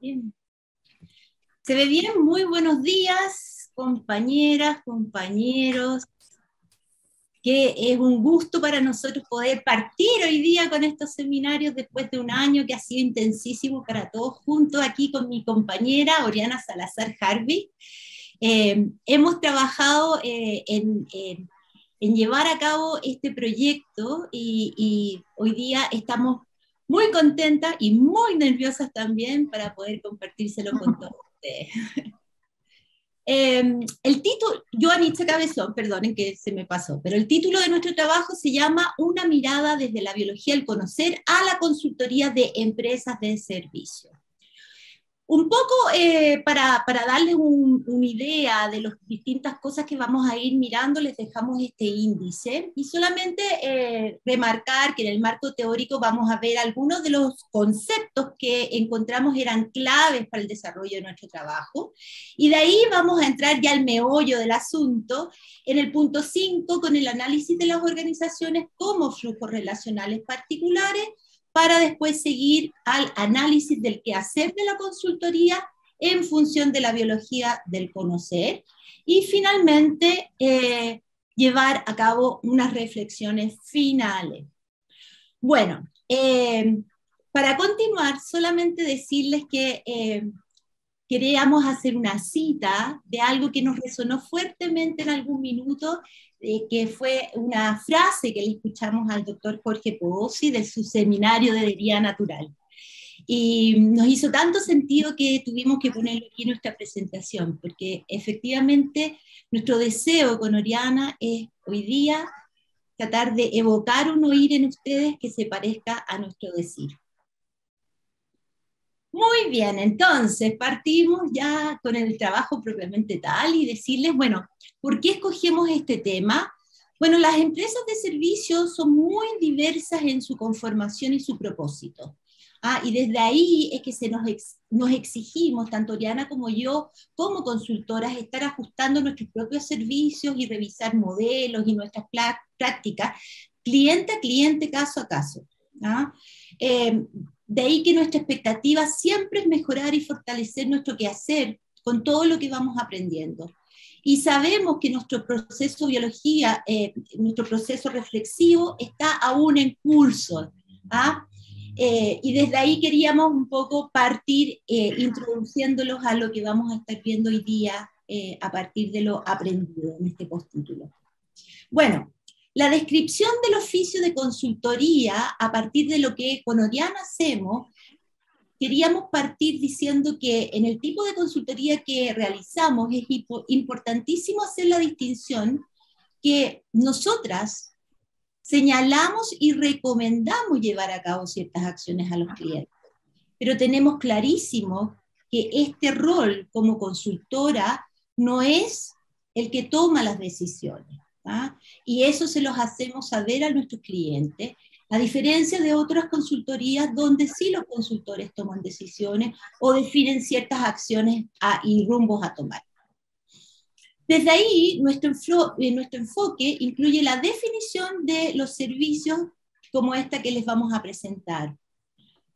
Se ve bien, muy buenos días, compañeras, compañeros, que es un gusto para nosotros poder partir hoy día con estos seminarios después de un año que ha sido intensísimo para todos juntos aquí con mi compañera Oriana Salazar Harvey. Eh, hemos trabajado eh, en, llevar a cabo este proyecto y hoy día estamos muy contentas y muy nerviosas también para poder compartírselo con todos ustedes. Em, el título, yo Anitza Cabezón, perdonen que se me pasó, pero el título de nuestro trabajo se llama Una mirada desde la biología del conocer a la consultoría de empresas de servicio. Un poco eh, para, para, darles una idea de las distintas cosas que vamos a ir mirando, les dejamos este índice. Y solamente eh, remarcar que en el marco teórico vamos a ver algunos de los conceptos que encontramos eran claves para el desarrollo de nuestro trabajo. Y de ahí vamos a entrar ya al meollo del asunto en el punto 5 con el análisis de las organizaciones como flujos relacionales particulares para después seguir al análisis del quehacer de la consultoría en función de la biología del conocer y finalmente eh, llevar a cabo unas reflexiones finales. Bueno, eh, para continuar, solamente decirles que eh, queríamos hacer una cita de algo que nos resonó fuertemente en algún minuto eh, que fue una frase que le escuchamos al doctor Jorge Pozzi de su seminario de Dería Natural. Y nos hizo tanto sentido que tuvimos que ponerlo aquí en nuestra presentación, porque efectivamente nuestro deseo con Oriana es hoy día tratar de evocar un oír en ustedes que se parezca a nuestro decir. Muy bien, entonces partimos ya con el trabajo propiamente tal y decirles, bueno, ¿por qué escogemos este tema? Bueno, las empresas de servicios son muy diversas en su conformación y su propósito. Ah, y desde ahí es que se nos, nos exigimos, tanto Oriana como yo, como consultoras, estar ajustando nuestros propios servicios y revisar modelos y nuestras prácticas, cliente a cliente, caso a caso. ¿ah? Eh, de ahí que nuestra expectativa siempre es mejorar y fortalecer nuestro quehacer con todo lo que vamos aprendiendo. Y sabemos que nuestro proceso biología, eh, nuestro proceso reflexivo está aún en curso. ¿ah? Eh, y desde ahí queríamos un poco partir eh, introduciéndolos a lo que vamos a estar viendo hoy día a partir de lo aprendido en este postítulo. Bueno, la descripción del oficio de consultoría, a partir de lo que con Oriana hacemos, queríamos partir diciendo que en el tipo de consultoría que realizamos es importantísimo hacer la distinción que nosotras señalamos y recomendamos llevar a cabo ciertas acciones a los clientes, pero tenemos clarísimo que este rol como consultora no es el que toma las decisiones. ¿Ah? Y eso se los hacemos saber a nuestros clientes, a diferencia de otras consultorías donde sí los consultores toman decisiones o definen ciertas acciones y rumbos a tomar. Desde ahí, nuestro, eh, nuestro enfoque incluye la definición de los servicios como esta que les vamos a presentar.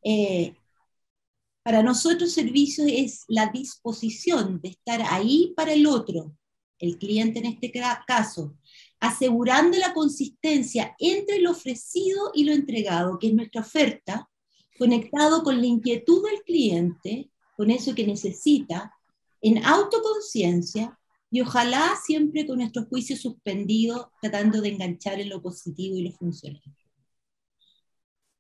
Eh, para nosotros, servicio es la disposición de estar ahí para el otro, el cliente en este caso, asegurando la consistencia entre lo ofrecido y lo entregado, que es nuestra oferta, conectado con la inquietud del cliente, con eso que necesita, en autoconciencia y ojalá siempre con nuestro juicio suspendido, tratando de enganchar en lo positivo y lo funcional.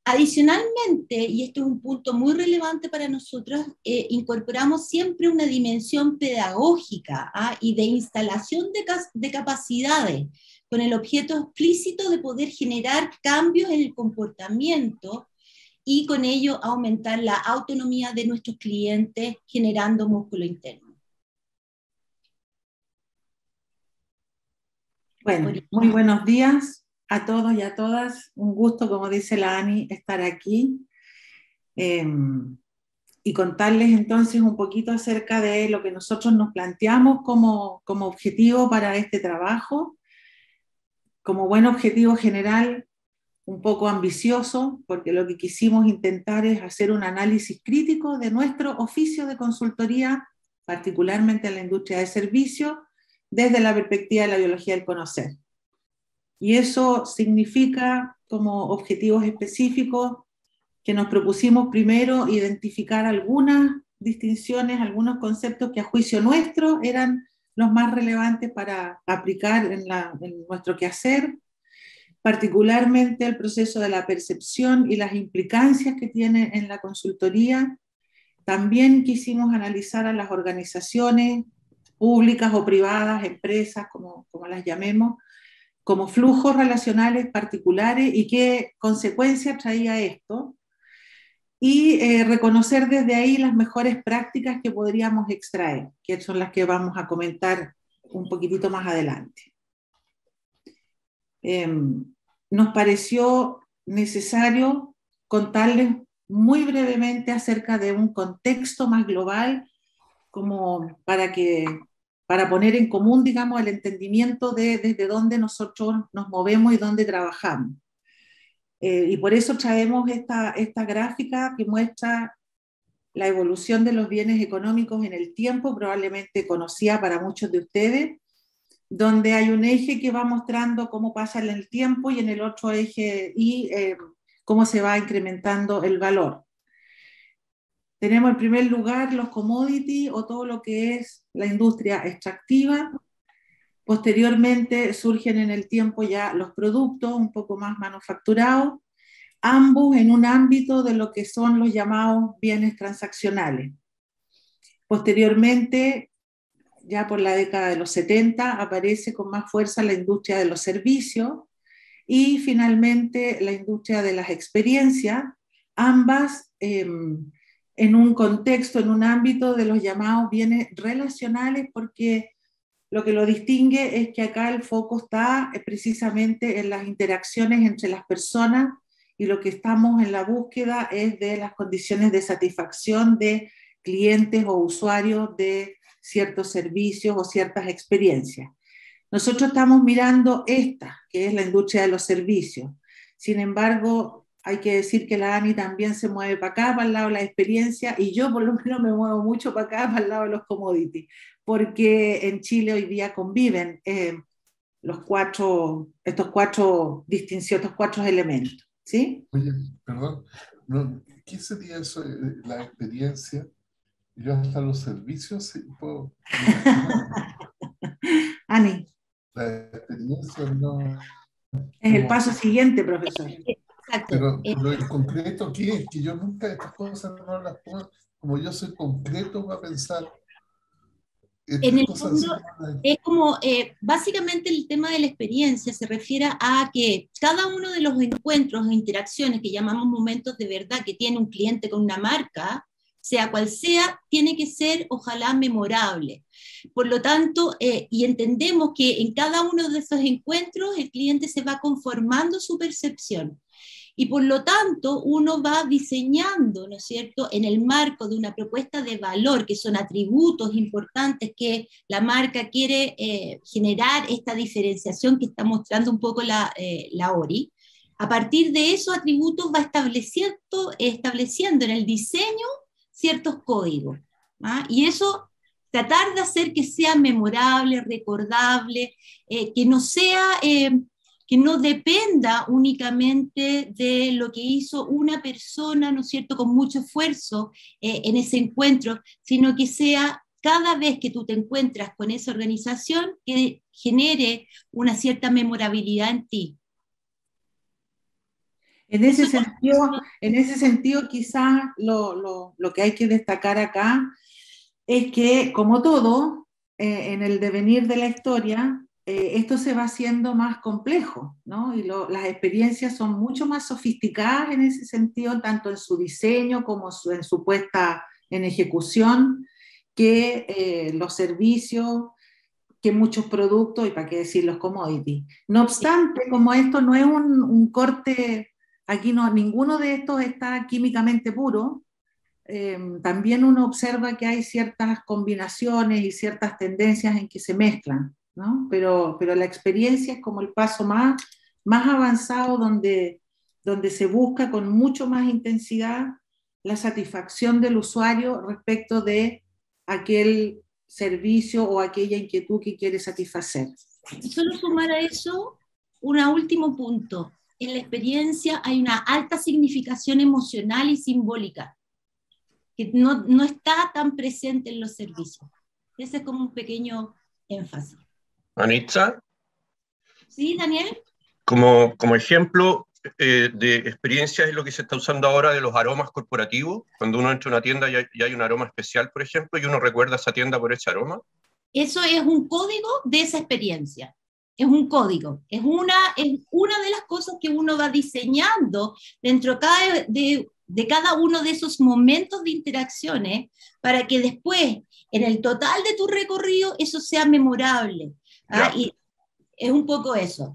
Adicionalmente, y esto es un punto muy relevante para nosotros, eh, incorporamos siempre una dimensión pedagógica ¿ah? y de instalación de, de, capacidades, con el objeto explícito de poder generar cambios en el comportamiento y con ello aumentar la autonomía de nuestros clientes generando músculo interno. Bueno, muy buenos días a todos y a todas. Un gusto, como dice la Ani, estar aquí em, y contarles entonces un poquito acerca de lo que nosotros nos planteamos como, como objetivo para este trabajo. Como buen objetivo general, un poco ambicioso, porque lo que quisimos intentar es hacer un análisis crítico de nuestro oficio de consultoría, particularmente en la industria de servicios, desde la perspectiva de la biología del conocer. Y eso significa como objetivos específicos que nos propusimos primero identificar algunas distinciones, algunos conceptos que a juicio nuestro eran los más relevantes para aplicar en, en nuestro quehacer, particularmente el proceso de la percepción y las implicancias que tiene en la consultoría. También quisimos analizar a las organizaciones públicas o privadas, empresas, como, como las llamemos, como flujos relacionales particulares y qué consecuencias traía esto. Y eh, reconocer desde ahí las mejores prácticas que podríamos extraer, que son las que vamos a comentar un poquitito más adelante. Em, nos pareció necesario contarles muy brevemente acerca de un contexto más global, como para que para poner en común, digamos, el entendimiento de desde dónde nosotros nos movemos y dónde trabajamos. Eh, y por eso traemos esta, esta gráfica que muestra la evolución de los bienes económicos en el tiempo, probablemente conocida para muchos de ustedes, donde hay un eje que va mostrando cómo pasa en el tiempo y en el otro eje y eh, cómo se va incrementando el valor. Tenemos en primer lugar los commodities o todo lo que es la industria extractiva. Posteriormente surgen en el tiempo ya los productos un poco más manufacturados, ambos en un ámbito de lo que son los llamados bienes transaccionales. Posteriormente ya por la década de los 70 aparece con más fuerza la industria de los servicios y finalmente la industria de las experiencias, ambas em, en un contexto, en un ámbito de los llamados bienes relacionales, porque lo que lo distingue es que acá el foco está eh, precisamente en las interacciones entre las personas y lo que estamos en la búsqueda es de las condiciones de satisfacción de clientes o usuarios de ciertos servicios o ciertas experiencias. Nosotros estamos mirando esta, que es la industria de los servicios. Sin embargo, hay que decir que la ANI también se mueve para acá, para el lado de la experiencia, y yo por lo menos me muevo mucho para acá, para el lado de los commodities, porque en Chile hoy día conviven eh, los cuatro, estos cuatro distinciones, estos cuatro elementos. ¿sí? Oye, perdón, ¿qué sería eso, eh, la experiencia? Yo hasta los servicios sí puedo. Ani. La experiencia no. Es el paso siguiente, profesor. Exacto. Pero lo en concreto, ¿qué es? Que yo nunca estas cosas no las puedo, como yo soy concreto para pensar. En el fondo, es como, eh, básicamente el tema de la experiencia se refiere a que cada uno de los encuentros o interacciones que llamamos momentos de verdad que tiene un cliente con una marca, sea cual sea, tiene que ser ojalá memorable. Por lo tanto, eh, y entendemos que en cada uno de esos encuentros el cliente se va conformando su percepción. Y por lo tanto, uno va diseñando, ¿no es cierto?, en el marco de una propuesta de valor, que son atributos importantes que la marca quiere eh, generar esta diferenciación que está mostrando un poco la, eh, la ORI. A partir de esos atributos va estableciendo, estableciendo en el diseño ciertos códigos. ¿ah? Y eso, tratar de hacer que sea memorable, recordable, eh, que no sea, eh, que no dependa únicamente de lo que hizo una persona, ¿no es cierto?, con mucho esfuerzo eh, en ese encuentro, sino que sea cada vez que tú te encuentras con esa organización que genere una cierta memorabilidad en ti. En ese sentido, en ese sentido quizás lo, que hay que destacar acá es que, como todo, eh, en el devenir de la historia, eh, esto se va haciendo más complejo, ¿no? Y las experiencias son mucho más sofisticadas en ese sentido, tanto en su diseño como en su puesta en ejecución, que eh, los servicios, que muchos productos y para qué decir los commodities. No obstante, como esto no es un, un corte Aquí no, ninguno de estos está químicamente puro. Eh, también uno observa que hay ciertas combinaciones y ciertas tendencias en que se mezclan, ¿no? pero, pero la experiencia es como el paso más, más avanzado donde donde se busca con mucho más intensidad la satisfacción del usuario respecto de aquel servicio o aquella inquietud que quiere satisfacer. Solo sumar a eso un último punto. En la experiencia hay una alta significación emocional y simbólica que no, no está tan presente en los servicios. Ese es como un pequeño énfasis. Anitza. Sí, Daniel. Como, como ejemplo eh, de experiencia es lo que se está usando ahora de los aromas corporativos. Cuando uno entra a una tienda y hay, y hay un aroma especial, por ejemplo, y uno recuerda esa tienda por ese aroma. Eso es un código de esa experiencia. Es un código, es una, es una de las cosas que uno va diseñando dentro cada, de, de cada uno de esos momentos de interacciones para que después, en el total de tu recorrido, eso sea memorable. ¿Ah? Ya. Y es un poco eso.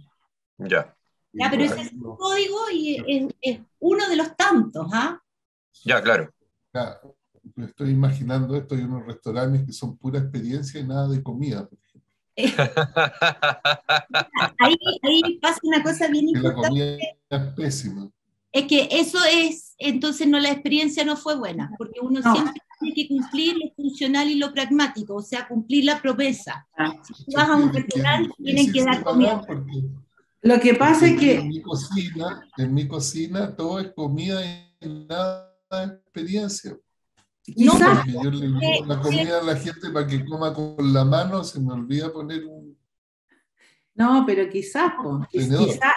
Ya, Ya, pero ese es un código y es, es uno de los tantos. ¿ah? ya, claro. Ya, me estoy imaginando esto, hay unos restaurantes que son pura experiencia y nada de comida. por ejemplo, Ahí, ahí pasa una cosa bien Que la importante. comida es pésima. Es que eso es, entonces no, la experiencia no fue buena, porque uno No. siempre tiene que cumplir lo funcional y lo pragmático, o sea, cumplir la promesa. Ah. Si tú vas a un Es que restaurante, es tienen que dar comida. Lo que pasa es porque En que, mi cocina, en mi cocina todo es comida y nada de experiencia. No, Porque yo le llevo la comida a la gente para que coma con la mano, se me olvida poner un no, pero quizás, Tenedor. quizás,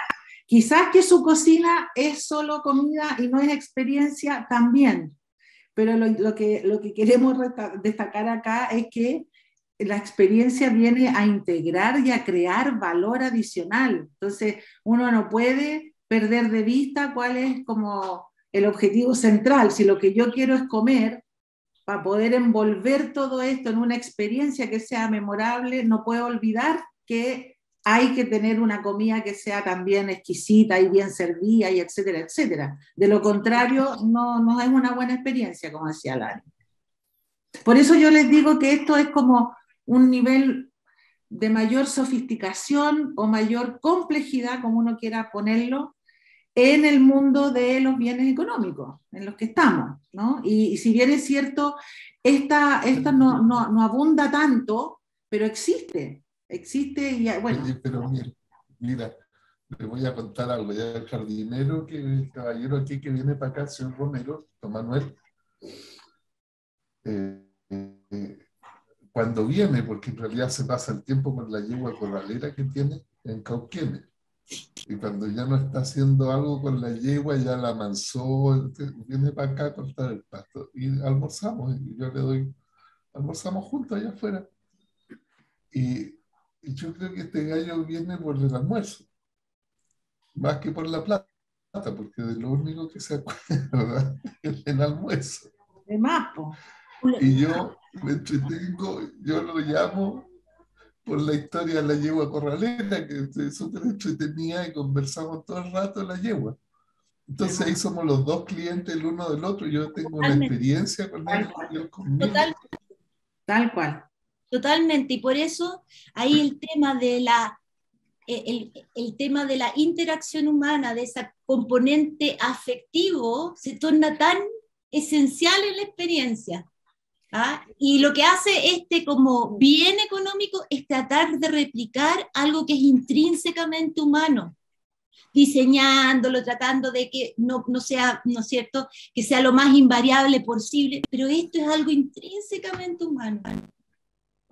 quizás que su cocina es solo comida y no es experiencia también. Pero lo, que, lo que queremos destacar acá es que la experiencia viene a integrar y a crear valor adicional. Entonces, uno no puede perder de vista cuál es como el objetivo central. Si lo que yo quiero es comer, para poder envolver todo esto en una experiencia que sea memorable, no puedo olvidar que hay que tener una comida que sea también exquisita y bien servida y etcétera, etcétera. De lo contrario, no, no es una buena experiencia, como decía Lari. Por eso yo les digo que esto es como un nivel de mayor sofisticación o mayor complejidad, como uno quiera ponerlo, en el mundo de los bienes económicos en los que estamos. ¿no? Y, y si bien es cierto, esta, esta no, no, no abunda tanto, pero existe. Existe y bueno. Oye, pero mira, mira, le voy a contar algo. Ya el jardinero, que el caballero aquí que viene para acá, señor Romero, don Manuel, eh, eh, cuando viene, porque en realidad se pasa el tiempo con la yegua corralera que tiene en Cauquenes. Y cuando ya no está haciendo algo con la yegua, ya la amansó, entonces viene para acá a cortar el pasto. Y almorzamos, y yo le doy, almorzamos juntos allá afuera. Y yo creo que este gallo viene por el almuerzo, más que por la plata, porque de lo único que se acuerda es el almuerzo. De más, po. Y yo me entretengo, yo lo llamo por la historia de la yegua corralera, que es súper entretenida y conversamos todo el rato de la yegua. Entonces ahí somos los dos clientes el uno del otro. Yo tengo una Totalmente. experiencia con él conmigo. Total, Tal cual. Totalmente, y por eso ahí el tema de la eh, el, tema de la interacción humana, de ese componente afectivo, se torna tan esencial en la experiencia. ¿ah? Y lo que hace este como bien económico es tratar de replicar algo que es intrínsecamente humano, diseñándolo, tratando de que no, no sea, ¿no es cierto?, que sea lo más invariable posible, pero esto es algo intrínsecamente humano.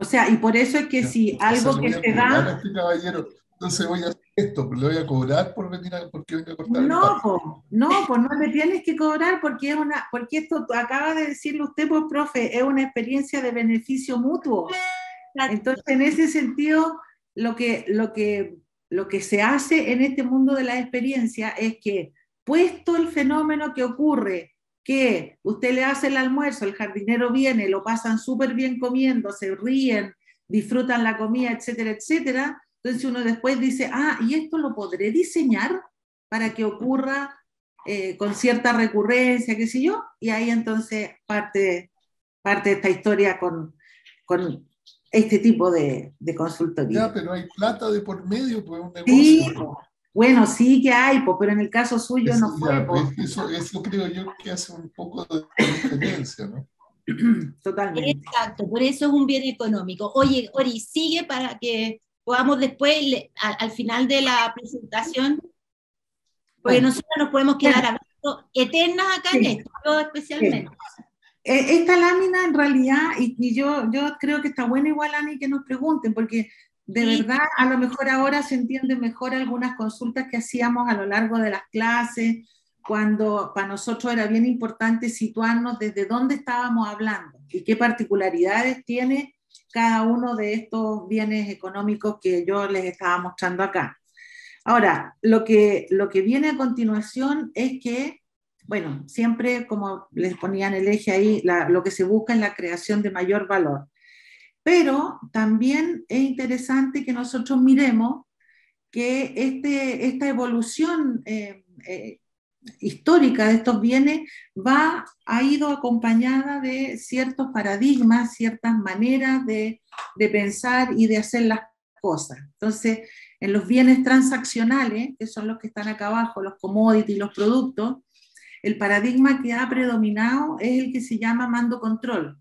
O sea, y por eso es que si algo que se da, este caballero, entonces voy a hacer esto, pero le voy a cobrar por venir a, porque venga a cortar el no, pasto. po, no, pues no le tienes que cobrar porque es una, porque esto acaba de decirlo usted, pues, profe, es una experiencia de beneficio mutuo. Entonces, en ese sentido, lo que, lo que, lo que se hace en este mundo de la experiencia es que, puesto el fenómeno que ocurre, que usted le hace el almuerzo, el jardinero viene, lo pasan súper bien comiendo, se ríen, disfrutan la comida, etcétera, etcétera, entonces uno después dice, ah, ¿y esto lo podré diseñar para que ocurra eh, con cierta recurrencia, qué sé yo? Y ahí entonces parte, parte esta historia con, con este tipo de, de consultoría. Ya, pero hay plata de por medio, pues es un Sí, negocio. Po, Bueno, sí que hay, pero en el caso suyo no fue. eso, eso, creo yo que hace un poco de diferencia, ¿no? Totalmente. Exacto, por eso es un bien económico. Oye, Ori, sigue para que podamos después, al, final de la presentación, porque nosotros nos podemos quedar hablando eternas acá en esto, especialmente. Eh, esta lámina en realidad, y, yo, yo creo que está bueno igual, Ani, que nos pregunten, porque de verdad a lo mejor ahora se entienden mejor algunas consultas que hacíamos a lo largo de las clases, cuando para nosotros era bien importante situarnos desde dónde estábamos hablando y qué particularidades tiene cada uno de estos bienes económicos que yo les estaba mostrando acá. Ahora, lo que, lo que viene a continuación es que bueno, siempre como les ponían el eje ahí, lo que se busca es la creación de mayor valor. Pero también es interesante que nosotros miremos que este, esta evolución eh, eh, histórica de estos bienes va, ha ido acompañada de ciertos paradigmas, ciertas maneras de, de pensar y de hacer las cosas. Entonces, en los bienes transaccionales, que son los que están acá abajo, los commodities, los productos, el paradigma que ha predominado es el que se llama mando-control,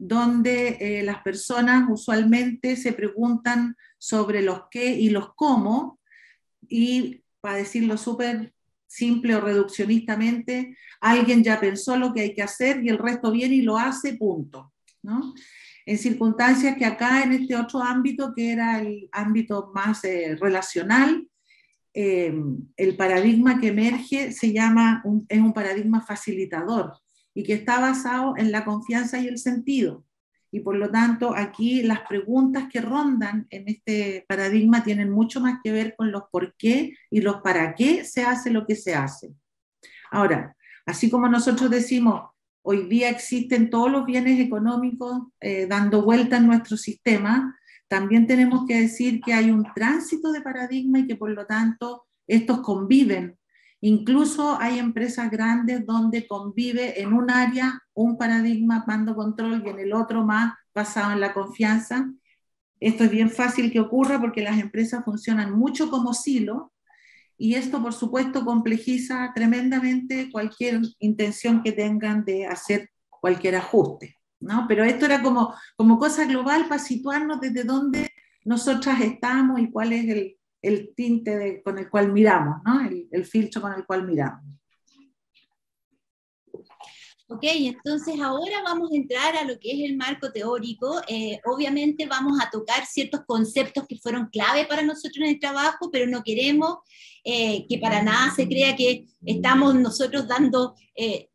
donde eh, las personas usualmente se preguntan sobre los qué y los cómo, y para decirlo súper simple o reduccionistamente, alguien ya pensó lo que hay que hacer y el resto viene y lo hace, punto. En circunstancias que acá en este otro ámbito, que era el ámbito más eh, relacional, eh, el paradigma que emerge se llama, es un paradigma facilitador y que está basado en la confianza y el sentido. Y por lo tanto, aquí las preguntas que rondan en este paradigma tienen mucho más que ver con los por qué y los para qué se hace lo que se hace. Ahora, así como nosotros decimos, hoy día existen todos los bienes económicos eh, dando vuelta en nuestro sistema, también tenemos que decir que hay un tránsito de paradigma y que por lo tanto estos conviven. Incluso hay empresas grandes donde convive en un área un paradigma mando control y en el otro más basado en la confianza. Esto es bien fácil que ocurra porque las empresas funcionan mucho como silo y esto por supuesto complejiza tremendamente cualquier intención que tengan de hacer cualquier ajuste. ¿no? Pero esto era como, como cosa global para situarnos desde dónde nosotras estamos y cuál es el, el tinte con el cual miramos, ¿no? el, el filtro con el cual miramos. Ok, entonces ahora vamos a entrar a lo que es el marco teórico. Eh, obviamente vamos a tocar ciertos conceptos que fueron clave para nosotros en el trabajo, pero no queremos eh, que para nada se crea que estamos nosotros dando eh,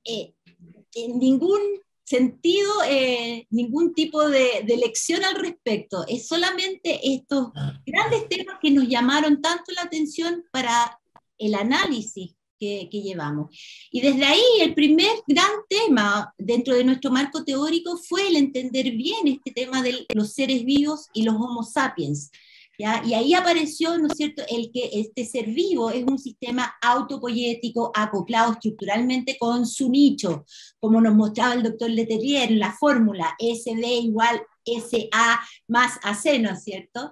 ningún sentido eh, ningún tipo de, lección al respecto. Es solamente estos ah. grandes temas que nos llamaron tanto la atención para el análisis que, que, llevamos. Y desde ahí el primer gran tema dentro de nuestro marco teórico fue el entender bien este tema de los seres vivos y los homo sapiens. Y ahí apareció, ¿no es cierto?, el que este ser vivo es un sistema autopoyético acoplado estructuralmente con su nicho, como nos mostraba el doctor Leterrier en la fórmula SD igual SA más AC, ¿no es cierto?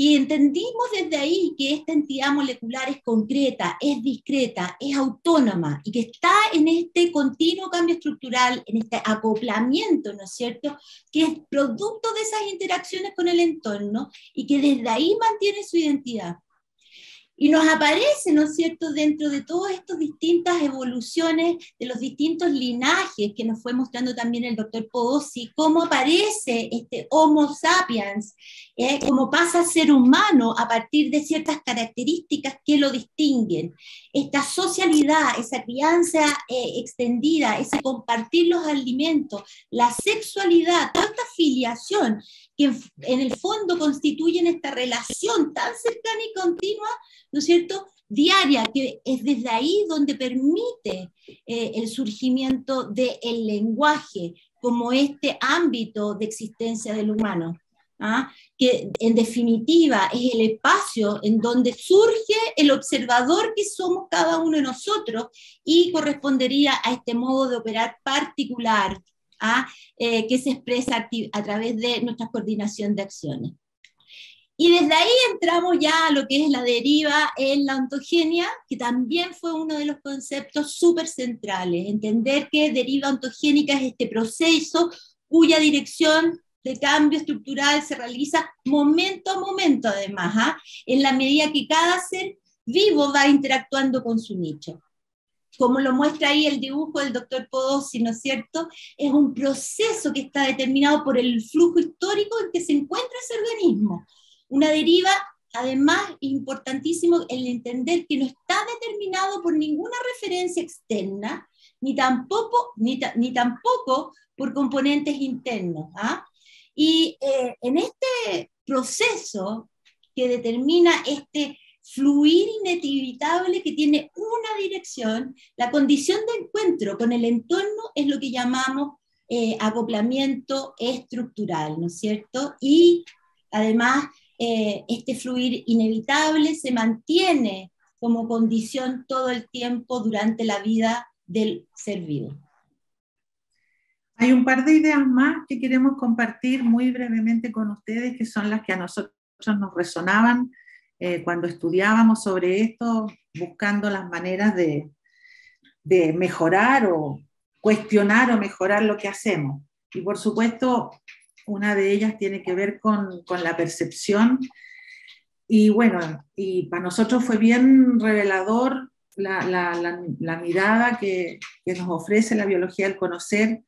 Y entendimos desde ahí que esta entidad molecular es concreta, es discreta, es autónoma y que está en este continuo cambio estructural, en este acoplamiento, ¿no es cierto?, que es producto de esas interacciones con el entorno y que desde ahí mantiene su identidad. Y nos aparece, ¿no es cierto?, dentro de todas estas distintas evoluciones, de los distintos linajes que nos fue mostrando también el doctor Podosi, cómo aparece este Homo sapiens, ¿eh? cómo pasa a ser humano a partir de ciertas características que lo distinguen. Esta socialidad, esa crianza eh, extendida, ese compartir los alimentos, la sexualidad, tanta filiación que en el fondo constituyen esta relación tan cercana y continua ¿no es cierto?, diaria, que es desde ahí donde permite eh, el surgimiento del lenguaje como este ámbito de existencia del humano. ¿ah? que en definitiva es el espacio en donde surge el observador que somos cada uno de nosotros y correspondería a este modo de operar particular ¿ah? eh, que se expresa a través de nuestra coordinación de acciones. Y desde ahí entramos ya a lo que es la deriva en la ontogenia, que también fue uno de los conceptos súper centrales. Entender que deriva ontogénica es este proceso cuya dirección de cambio estructural se realiza momento a momento, además, ¿ah? en la medida que cada ser vivo va interactuando con su nicho. Como lo muestra ahí el dibujo del doctor Podossi, ¿no es cierto? Es un proceso que está determinado por el flujo histórico en que se encuentra ese organismo una deriva, además, importantísimo el entender que no está determinado por ninguna referencia externa, ni tampoco, ni, ni tampoco por componentes internos. ¿ah? Y eh, en este proceso que determina este fluir inevitable que tiene una dirección, la condición de encuentro con el entorno es lo que llamamos eh, acoplamiento estructural, ¿no es cierto? Y además eh, este fluir inevitable se mantiene como condición todo el tiempo durante la vida del ser vivo. Hay un par de ideas más que queremos compartir muy brevemente con ustedes, que son las que a nosotros nos resonaban eh, cuando estudiábamos sobre esto, buscando las maneras de, de mejorar o cuestionar o mejorar lo que hacemos. Y por supuesto, una de ellas tiene que ver con, con la percepción. Y bueno, y para nosotros fue bien revelador la, la, mirada que, que, nos ofrece la biología del conocer,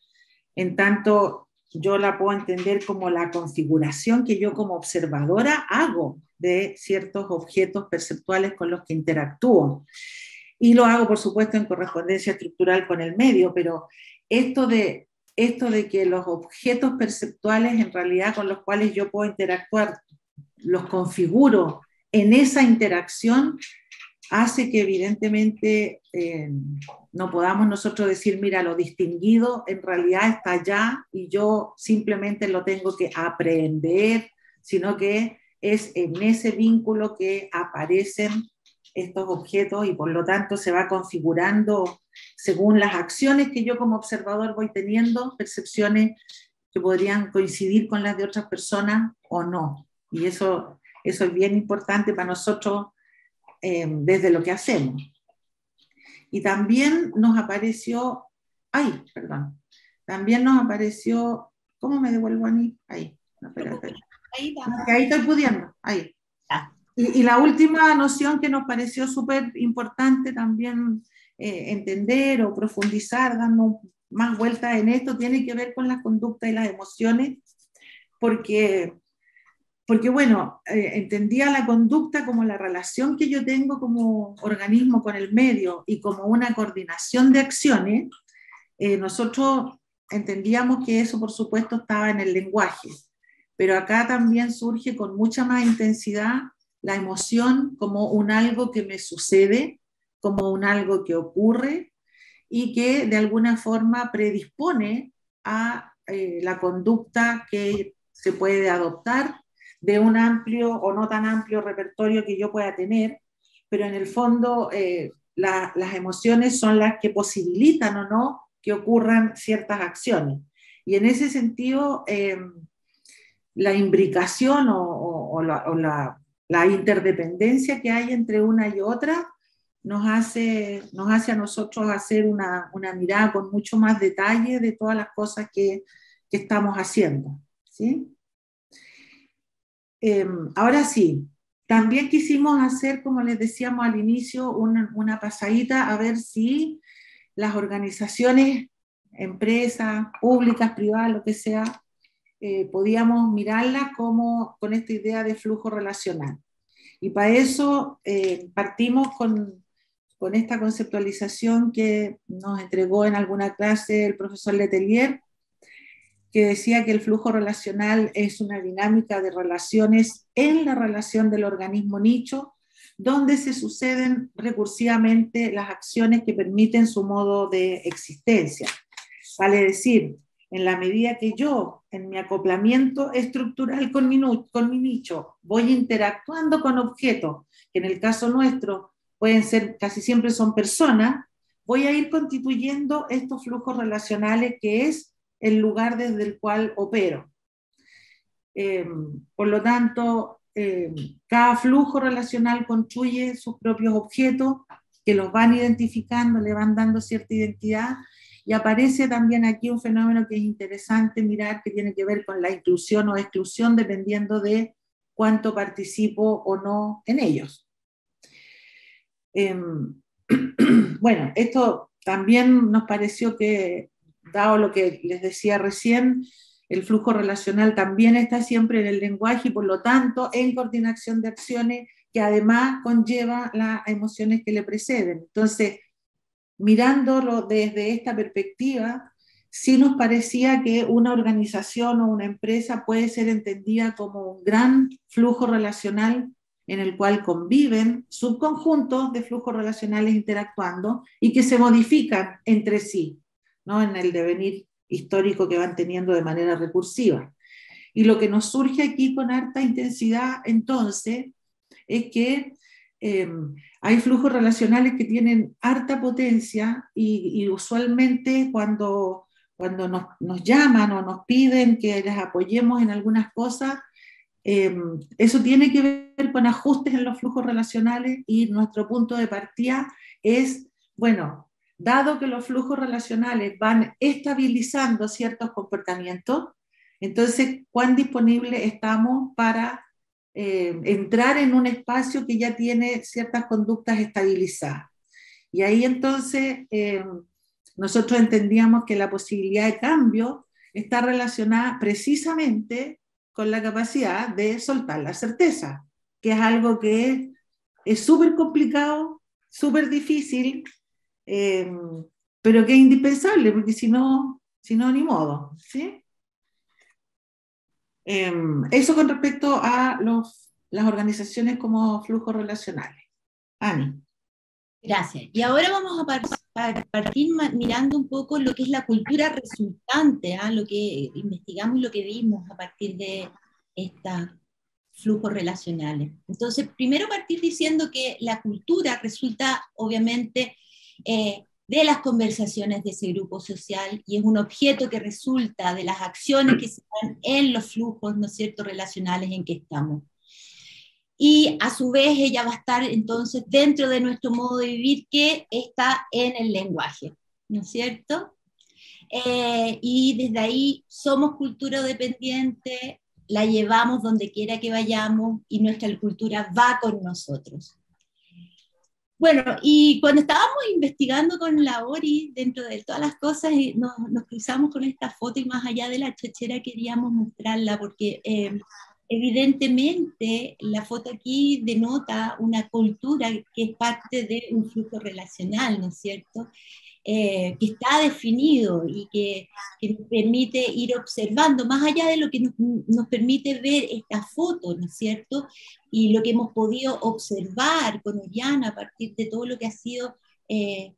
en tanto yo la puedo entender como la configuración que yo como observadora hago de ciertos objetos perceptuales con los que interactúo. Y lo hago, por supuesto, en correspondencia estructural con el medio, pero esto de esto de que los objetos perceptuales en realidad con los cuales yo puedo interactuar, los configuro en esa interacción, hace que evidentemente eh, no podamos nosotros decir, mira, lo distinguido en realidad está allá y yo simplemente lo tengo que aprender, sino que es en ese vínculo que aparecen estos objetos y por lo tanto se va configurando según las acciones que yo como observador voy teniendo, percepciones que podrían coincidir con las de otras personas o no. Y eso, eso es bien importante para nosotros eh, desde lo que hacemos. Y también nos apareció, ay, perdón, también nos apareció, ¿cómo me devuelvo a mí? Ahí, espera, espera. Ahí, ahí estoy pudiendo, ahí. Y, y, la última noción que nos pareció súper importante también eh, entender o profundizar, dando más vueltas en esto, tiene que ver con la conducta y las emociones, porque, porque bueno, eh, entendía la conducta como la relación que yo tengo como organismo con el medio y como una coordinación de acciones, eh, nosotros entendíamos que eso, por supuesto, estaba en el lenguaje, pero acá también surge con mucha más intensidad la emoción como un algo que me sucede como un algo que ocurre y que de alguna forma predispone a eh, la conducta que se puede adoptar de un amplio o no tan amplio repertorio que yo pueda tener, pero en el fondo eh, las emociones son las que posibilitan o no que ocurran ciertas acciones. Y en ese sentido, eh, la imbricación o, la, interdependencia que hay entre una y otra nos hace, nos hace a nosotros hacer una, mirada con mucho más detalle de todas las cosas que estamos haciendo. ¿sí? Eh, ahora sí, también quisimos hacer, como les decíamos al inicio, una, una pasadita a ver si las organizaciones, empresas, públicas, privadas, lo que sea, eh, podíamos mirarla como con esta idea de flujo relacional. Y para eso eh, partimos con, con esta conceptualización que nos entregó en alguna clase el profesor Letelier, que decía que el flujo relacional es una dinámica de relaciones en la relación del organismo nicho, donde se suceden recursivamente las acciones que permiten su modo de existencia. Vale decir, en la medida que yo, en mi acoplamiento estructural con mi, nicho, voy interactuando con objetos, que en el caso nuestro pueden ser, casi siempre son personas, voy a ir constituyendo estos flujos relacionales que es el lugar desde el cual opero. Eh, por lo tanto, eh, cada flujo relacional construye sus propios objetos que los van identificando, le van dando cierta identidad y aparece también aquí un fenómeno que es interesante mirar, que tiene que ver con la inclusión o exclusión dependiendo de cuánto participo o no en ellos. Em, bueno, esto también nos pareció que, dado lo que les decía recién, el flujo relacional también está siempre en el lenguaje y por lo tanto en coordinación de acciones que además conlleva las emociones que le preceden. Entonces, mirándolo desde esta perspectiva, sí nos parecía que una organización o una empresa puede ser entendida como un gran flujo relacional en el cual conviven subconjuntos de flujos relacionales interactuando y que se modifican entre sí, ¿no? en el devenir histórico que van teniendo de manera recursiva. Y lo que nos surge aquí con harta intensidad entonces es que em, hay flujos relacionales que tienen harta potencia y, usualmente cuando, cuando nos, nos, llaman o nos piden que les apoyemos en algunas cosas, em, eso tiene que ver con ajustes en los flujos relacionales y nuestro punto de partida es, bueno, dado que los flujos relacionales van estabilizando ciertos comportamientos, entonces, ¿cuán disponible estamos para eh, entrar en un espacio que ya tiene ciertas conductas estabilizadas? Y ahí entonces eh, nosotros entendíamos que la posibilidad de cambio está relacionada precisamente con la capacidad de soltar la certeza, que es algo que es súper complicado, súper difícil eh, pero que es indispensable, porque si no, si no, ni modo. ¿sí? Eh, eso con respecto a los, las organizaciones como flujos relacionales. Ani. Gracias. Y ahora vamos a partir mirando un poco lo que es la cultura resultante, ¿ah? lo que investigamos y lo que vimos a partir de estos flujos relacionales. Entonces, primero partir diciendo que la cultura resulta, obviamente, eh, de las conversaciones de ese grupo social y es un objeto que resulta de las acciones que se dan en los flujos, ¿no es cierto?, relacionales en que estamos. Y a su vez ella va a estar entonces dentro de nuestro modo de vivir que está en el lenguaje, ¿no es cierto? Eh, y desde ahí somos cultura dependiente, la llevamos donde quiera que vayamos y nuestra cultura va con nosotros. Bueno, y cuando estábamos investigando con la Ori, dentro de todas las cosas, nos, nos cruzamos con esta foto y más allá de la chochera queríamos mostrarla porque eh, evidentemente la foto aquí denota una cultura que es parte de un flujo relacional, ¿no es cierto? Eh, que está definido y que, nos permite ir observando, más allá de lo que nos, nos, permite ver esta foto, ¿no es cierto? Y lo que hemos podido observar con Oriana a partir de todo lo que ha sido eh,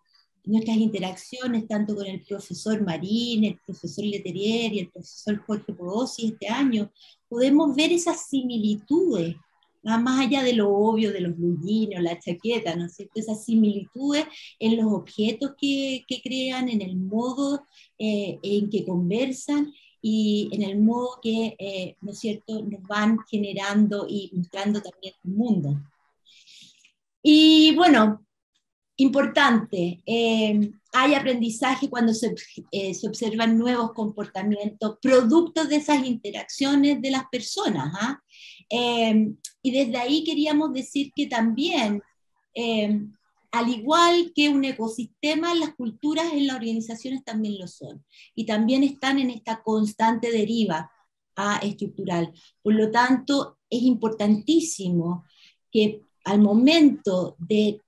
nuestras interacciones, tanto con el profesor Marín, el profesor Leterier y el profesor Jorge Podosi este año, podemos ver esas similitudes más allá de lo obvio de los o la chaqueta, ¿no es cierto? Esas similitudes en los objetos que, crean, en el modo eh, en que conversan y en el modo que, eh, ¿no es cierto?, nos van generando y mostrando también el mundo. Y bueno, importante, eh, hay aprendizaje cuando se, se, observan nuevos comportamientos, productos de esas interacciones de las personas. ¿ah? Y desde ahí queríamos decir que también, em, al igual que un ecosistema, las culturas en las organizaciones también lo son. Y también están en esta constante deriva a estructural. Por lo tanto, es importantísimo que al momento de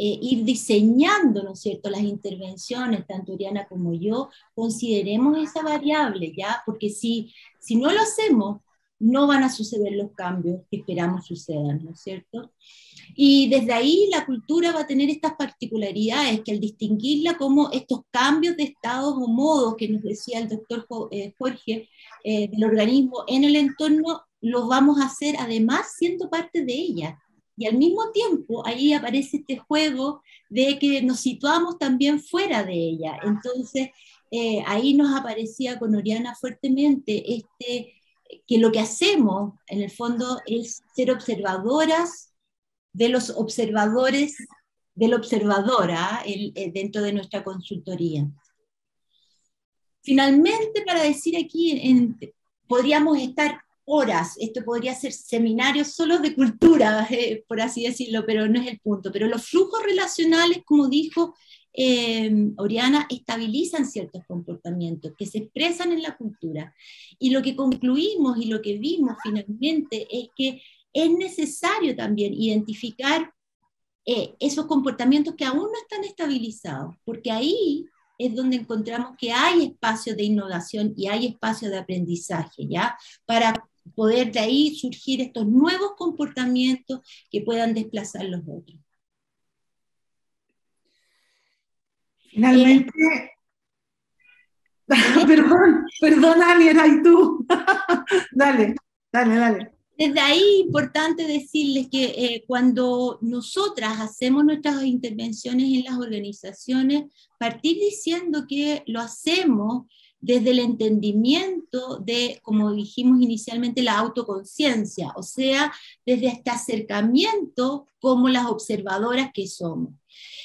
eh, ir diseñando, ¿no es cierto?, las intervenciones, tanto Oriana como yo, consideremos esa variable, ¿ya? Porque si, si no lo hacemos, no van a suceder los cambios que esperamos sucedan, ¿no es cierto? Y desde ahí la cultura va a tener estas particularidades que al distinguirla como estos cambios de estados o modos que nos decía el doctor eh, Jorge eh, del organismo en el entorno, los vamos a hacer además siendo parte de ella. Y al mismo tiempo ahí aparece este juego de que nos situamos también fuera de ella. Entonces eh, ahí nos aparecía con Oriana fuertemente este que lo que hacemos en el fondo es ser observadoras de los observadores del observador ¿ah? eh, dentro de nuestra consultoría. Finalmente, para decir aquí, podríamos estar horas, esto podría ser seminarios solo de cultura, eh, por así decirlo, pero no es el punto. Pero los flujos relacionales, como dijo eh, Oriana, estabilizan ciertos comportamientos que se expresan en la cultura. Y lo que concluimos y lo que vimos finalmente es que es necesario también identificar eh, esos comportamientos que aún no están estabilizados, porque ahí es donde encontramos que hay espacio de innovación y hay espacio de aprendizaje, ¿ya? Para poder de ahí surgir estos nuevos comportamientos que puedan desplazar los otros. Finalmente, perdón, perdón, Ani, era y tú. dale, dale, dale. Desde ahí, importante decirles que eh, cuando nosotras hacemos nuestras intervenciones en las organizaciones, partir diciendo que lo hacemos desde el entendimiento de, como dijimos inicialmente, la autoconciencia, o sea, desde este acercamiento como las observadoras que somos.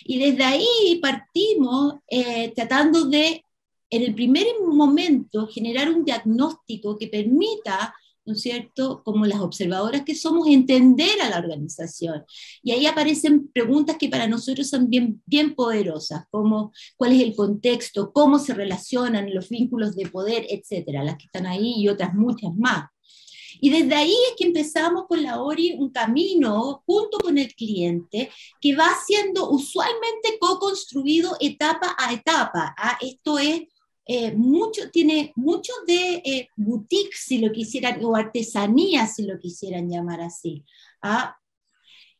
Y desde ahí partimos eh, tratando de, en el primer momento, generar un diagnóstico que permita ¿no es cierto?, como las observadoras que somos, entender a la organización. Y ahí aparecen preguntas que para nosotros son bien, bien poderosas, como cuál es el contexto, cómo se relacionan los vínculos de poder, etcétera, las que están ahí y otras muchas más. Y desde ahí es que empezamos con la ORI un camino junto con el cliente que va siendo usualmente co-construido etapa a etapa. ¿ah? Esto es eh, mucho, tiene mucho de eh, boutique, si lo quisieran, o artesanía, si lo quisieran llamar así. ¿ah?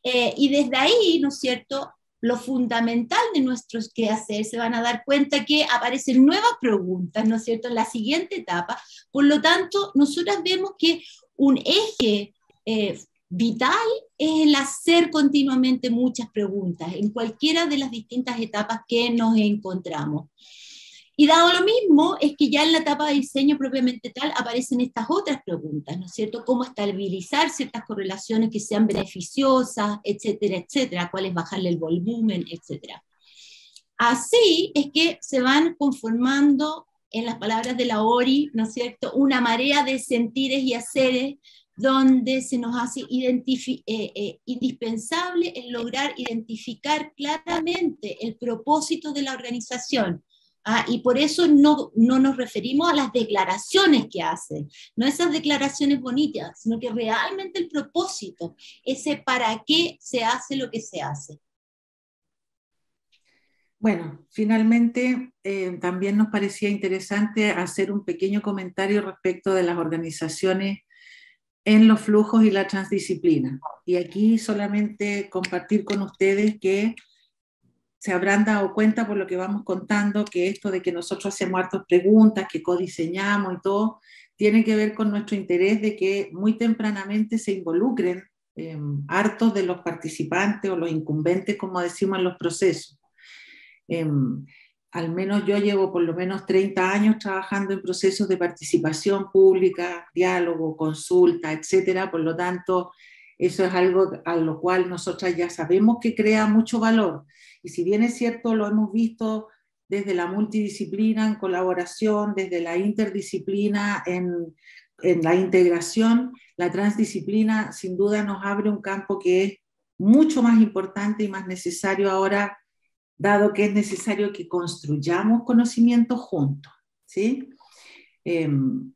Eh, y desde ahí, ¿no es cierto? Lo fundamental de nuestros quehacer, se van a dar cuenta que aparecen nuevas preguntas, ¿no es cierto?, en la siguiente etapa. Por lo tanto, nosotras vemos que un eje vital es el hacer continuamente muchas preguntas en cualquiera de las distintas etapas que nos encontramos. Y dado lo mismo, es que ya en la etapa de diseño propiamente tal aparecen estas otras preguntas, ¿no es cierto? Cómo estabilizar ciertas correlaciones que sean beneficiosas, etcétera, etcétera, cuál es bajarle el volumen, etcétera. Así es que se van conformando, en las palabras de la ORI, ¿no es cierto?, una marea de sentires y haceres donde se nos hace eh, eh, indispensable el lograr identificar claramente el propósito de la organización, Ah, y por eso no, no, nos referimos a las declaraciones que hacen, no esas declaraciones bonitas, sino que realmente el propósito, ese para qué se hace lo que se hace. Bueno, finalmente eh, también nos parecía interesante hacer un pequeño comentario respecto de las organizaciones en los flujos y la transdisciplina. Y aquí solamente compartir con ustedes que se habrán dado cuenta por lo que vamos contando que esto de que nosotros hacemos hartas preguntas, que codiseñamos y todo, tiene que ver con nuestro interés de que muy tempranamente se involucren eh, hartos de los participantes o los incumbentes, como decimos en los procesos. Em, al menos yo llevo por lo menos 30 años trabajando en procesos de participación pública, diálogo, consulta, etcétera. Por lo tanto, eso es algo a lo cual nosotras ya sabemos que crea mucho valor. Y si bien es cierto, lo hemos visto desde la multidisciplina en colaboración, desde la interdisciplina en, la integración, la transdisciplina sin duda nos abre un campo que es mucho más importante y más necesario ahora, dado que es necesario que construyamos conocimiento juntos. ¿sí? Em,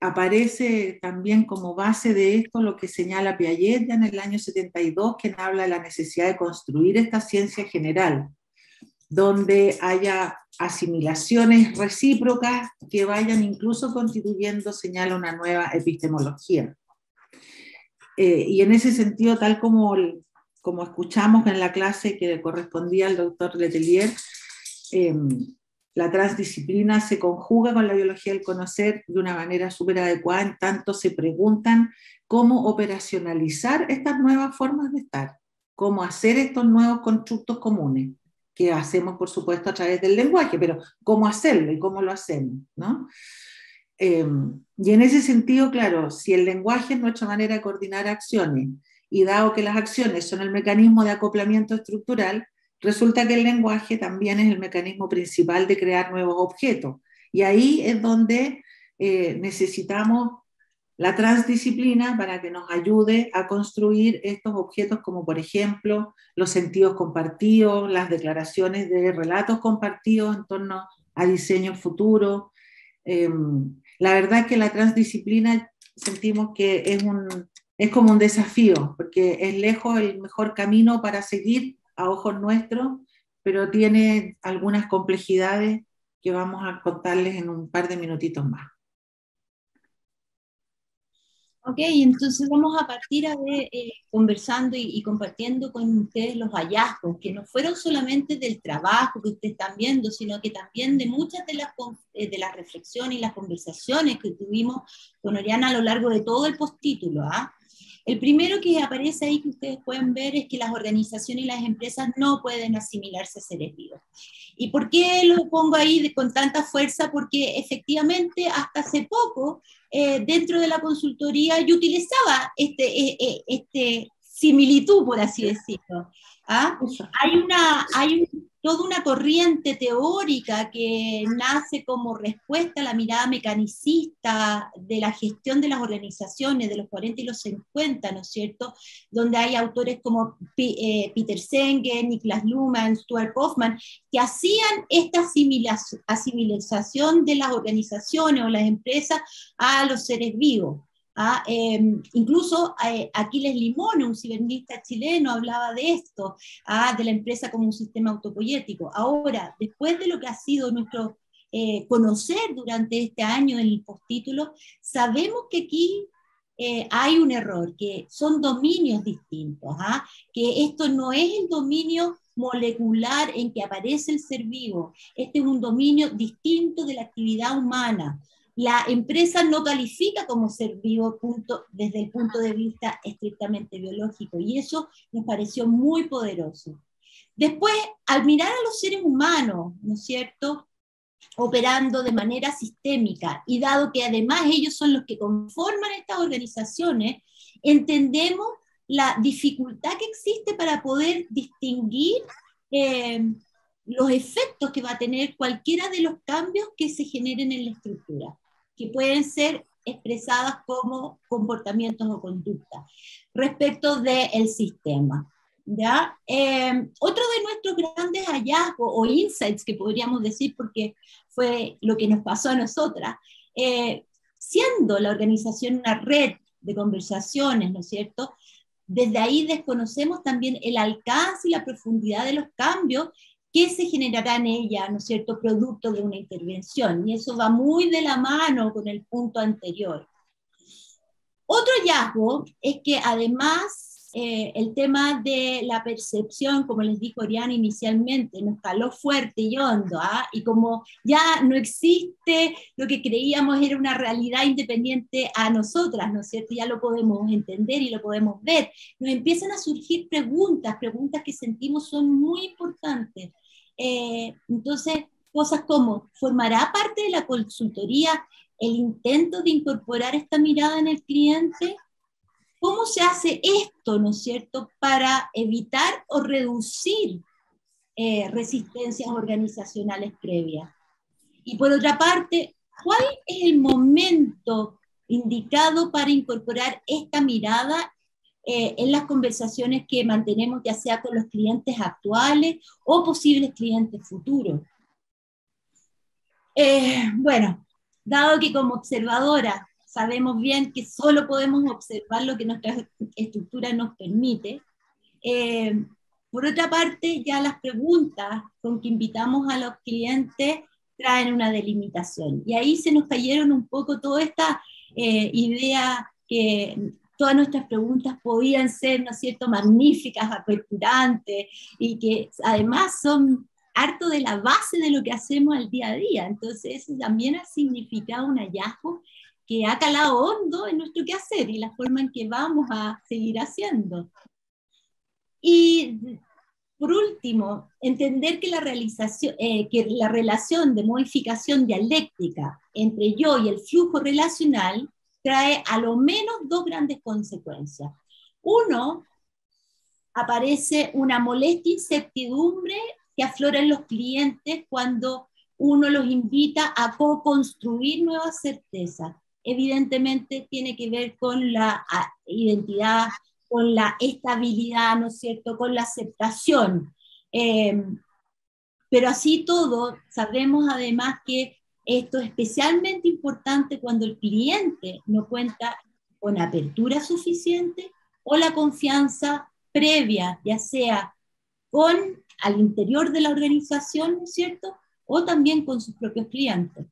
aparece también como base de esto lo que señala Piaget ya en el año 72, quien habla de la necesidad de construir esta ciencia general, donde haya asimilaciones recíprocas que vayan incluso constituyendo, señala una nueva epistemología. Eh, y en ese sentido, tal como, como escuchamos en la clase que correspondía al doctor Letelier, eh, la transdisciplina se conjuga con la biología del conocer de una manera súper adecuada, en tanto se preguntan cómo operacionalizar estas nuevas formas de estar, cómo hacer estos nuevos constructos comunes, que hacemos, por supuesto, a través del lenguaje, pero cómo hacerlo y cómo lo hacemos, ¿no? Em, y en ese sentido, claro, si el lenguaje es nuestra manera de coordinar acciones y dado que las acciones son el mecanismo de acoplamiento estructural, resulta que el lenguaje también es el mecanismo principal de crear nuevos objetos. Y ahí es donde eh, necesitamos la transdisciplina para que nos ayude a construir estos objetos como por ejemplo los sentidos compartidos, las declaraciones de relatos compartidos en torno a diseño futuro. Em, la verdad es que la transdisciplina sentimos que es, un, es como un desafío, porque es lejos el mejor camino para seguir a ojos nuestros, pero tiene algunas complejidades que vamos a contarles en un par de minutitos más. Ok, entonces vamos a partir a ver, eh, conversando y, compartiendo con ustedes los hallazgos, que no fueron solamente del trabajo que ustedes están viendo, sino que también de muchas de las, eh, de las reflexiones y las conversaciones que tuvimos con Oriana a lo largo de todo el postítulo. ¿ah? El primero que aparece ahí que ustedes pueden ver es que las organizaciones y las empresas no pueden asimilarse a seres vivos. ¿Y por qué lo pongo ahí con tanta fuerza? Porque efectivamente hasta hace poco eh, dentro de la consultoría yo utilizaba este, eh, este similitud, por así decirlo. ¿ah? Hay, una, hay toda una corriente teórica que nace como respuesta a la mirada mecanicista de la gestión de las organizaciones de los 40 y los 50, ¿no es cierto? Donde hay autores como Peter Senge, Niklas Luhmann, Stuart Hoffman, que hacían esta asimilación de las organizaciones o las empresas a los seres vivos. Em, incluso eh, Aquiles Limón, un cibernista chileno, hablaba de esto, de la empresa como un sistema autopoyético. Ahora, después de lo que ha sido nuestro eh, conocer durante este año en el postítulo, sabemos que aquí eh, hay un error, que son dominios distintos, ¿ah? que esto no es el dominio molecular en que aparece el ser vivo, este es un dominio distinto de la actividad humana la empresa no califica como ser vivo desde el punto de vista estrictamente biológico y eso nos pareció muy poderoso. Después, al mirar a los seres humanos, ¿no es cierto?, operando de manera sistémica y dado que además ellos son los que conforman estas organizaciones, entendemos la dificultad que existe para poder distinguir eh, los efectos que va a tener cualquiera de los cambios que se generen en la estructura que pueden ser expresadas como comportamientos o conductas respecto del sistema. ¿ya? Eh, otro de nuestros grandes hallazgos o insights que podríamos decir, porque fue lo que nos pasó a nosotras, eh, siendo la organización una red de conversaciones, ¿no es cierto? Desde ahí desconocemos también el alcance y la profundidad de los cambios qué se generará en ella, ¿no es cierto?, producto de una intervención. Y eso va muy de la mano con el punto anterior. Otro hallazgo es que además eh, el tema de la percepción, como les dijo Oriana inicialmente, nos caló fuerte y hondo, ¿ah? y como ya no existe lo que creíamos era una realidad independiente a nosotras, ¿no es cierto? Ya lo podemos entender y lo podemos ver. Nos empiezan a surgir preguntas, preguntas que sentimos son muy importantes. Eh, entonces, cosas como, ¿formará parte de la consultoría el intento de incorporar esta mirada en el cliente? ¿Cómo se hace esto, no es cierto, para evitar o reducir eh, resistencias organizacionales previas? Y por otra parte, ¿cuál es el momento indicado para incorporar esta mirada eh, en las conversaciones que mantenemos, ya sea con los clientes actuales o posibles clientes futuros? Eh, bueno, dado que como observadora sabemos bien que solo podemos observar lo que nuestra estructura nos permite. Eh, por otra parte, ya las preguntas con que invitamos a los clientes traen una delimitación. Y ahí se nos cayeron un poco toda esta eh, idea que todas nuestras preguntas podían ser, ¿no es cierto?, magníficas, aperturantes, y que además son harto de la base de lo que hacemos al día a día. Entonces, eso también ha significado un hallazgo que ha calado hondo en nuestro quehacer y la forma en que vamos a seguir haciendo. Y por último, entender que la, realización, eh, que la relación de modificación dialéctica entre yo y el flujo relacional trae a lo menos dos grandes consecuencias. Uno, aparece una molestia incertidumbre que aflora en los clientes cuando uno los invita a co-construir nuevas certezas. Evidentemente tiene que ver con la identidad, con la estabilidad, ¿no es cierto?, con la aceptación. Eh, pero así todo, sabemos además que esto es especialmente importante cuando el cliente no cuenta con apertura suficiente o la confianza previa, ya sea con al interior de la organización, ¿no es cierto? O también con sus propios clientes.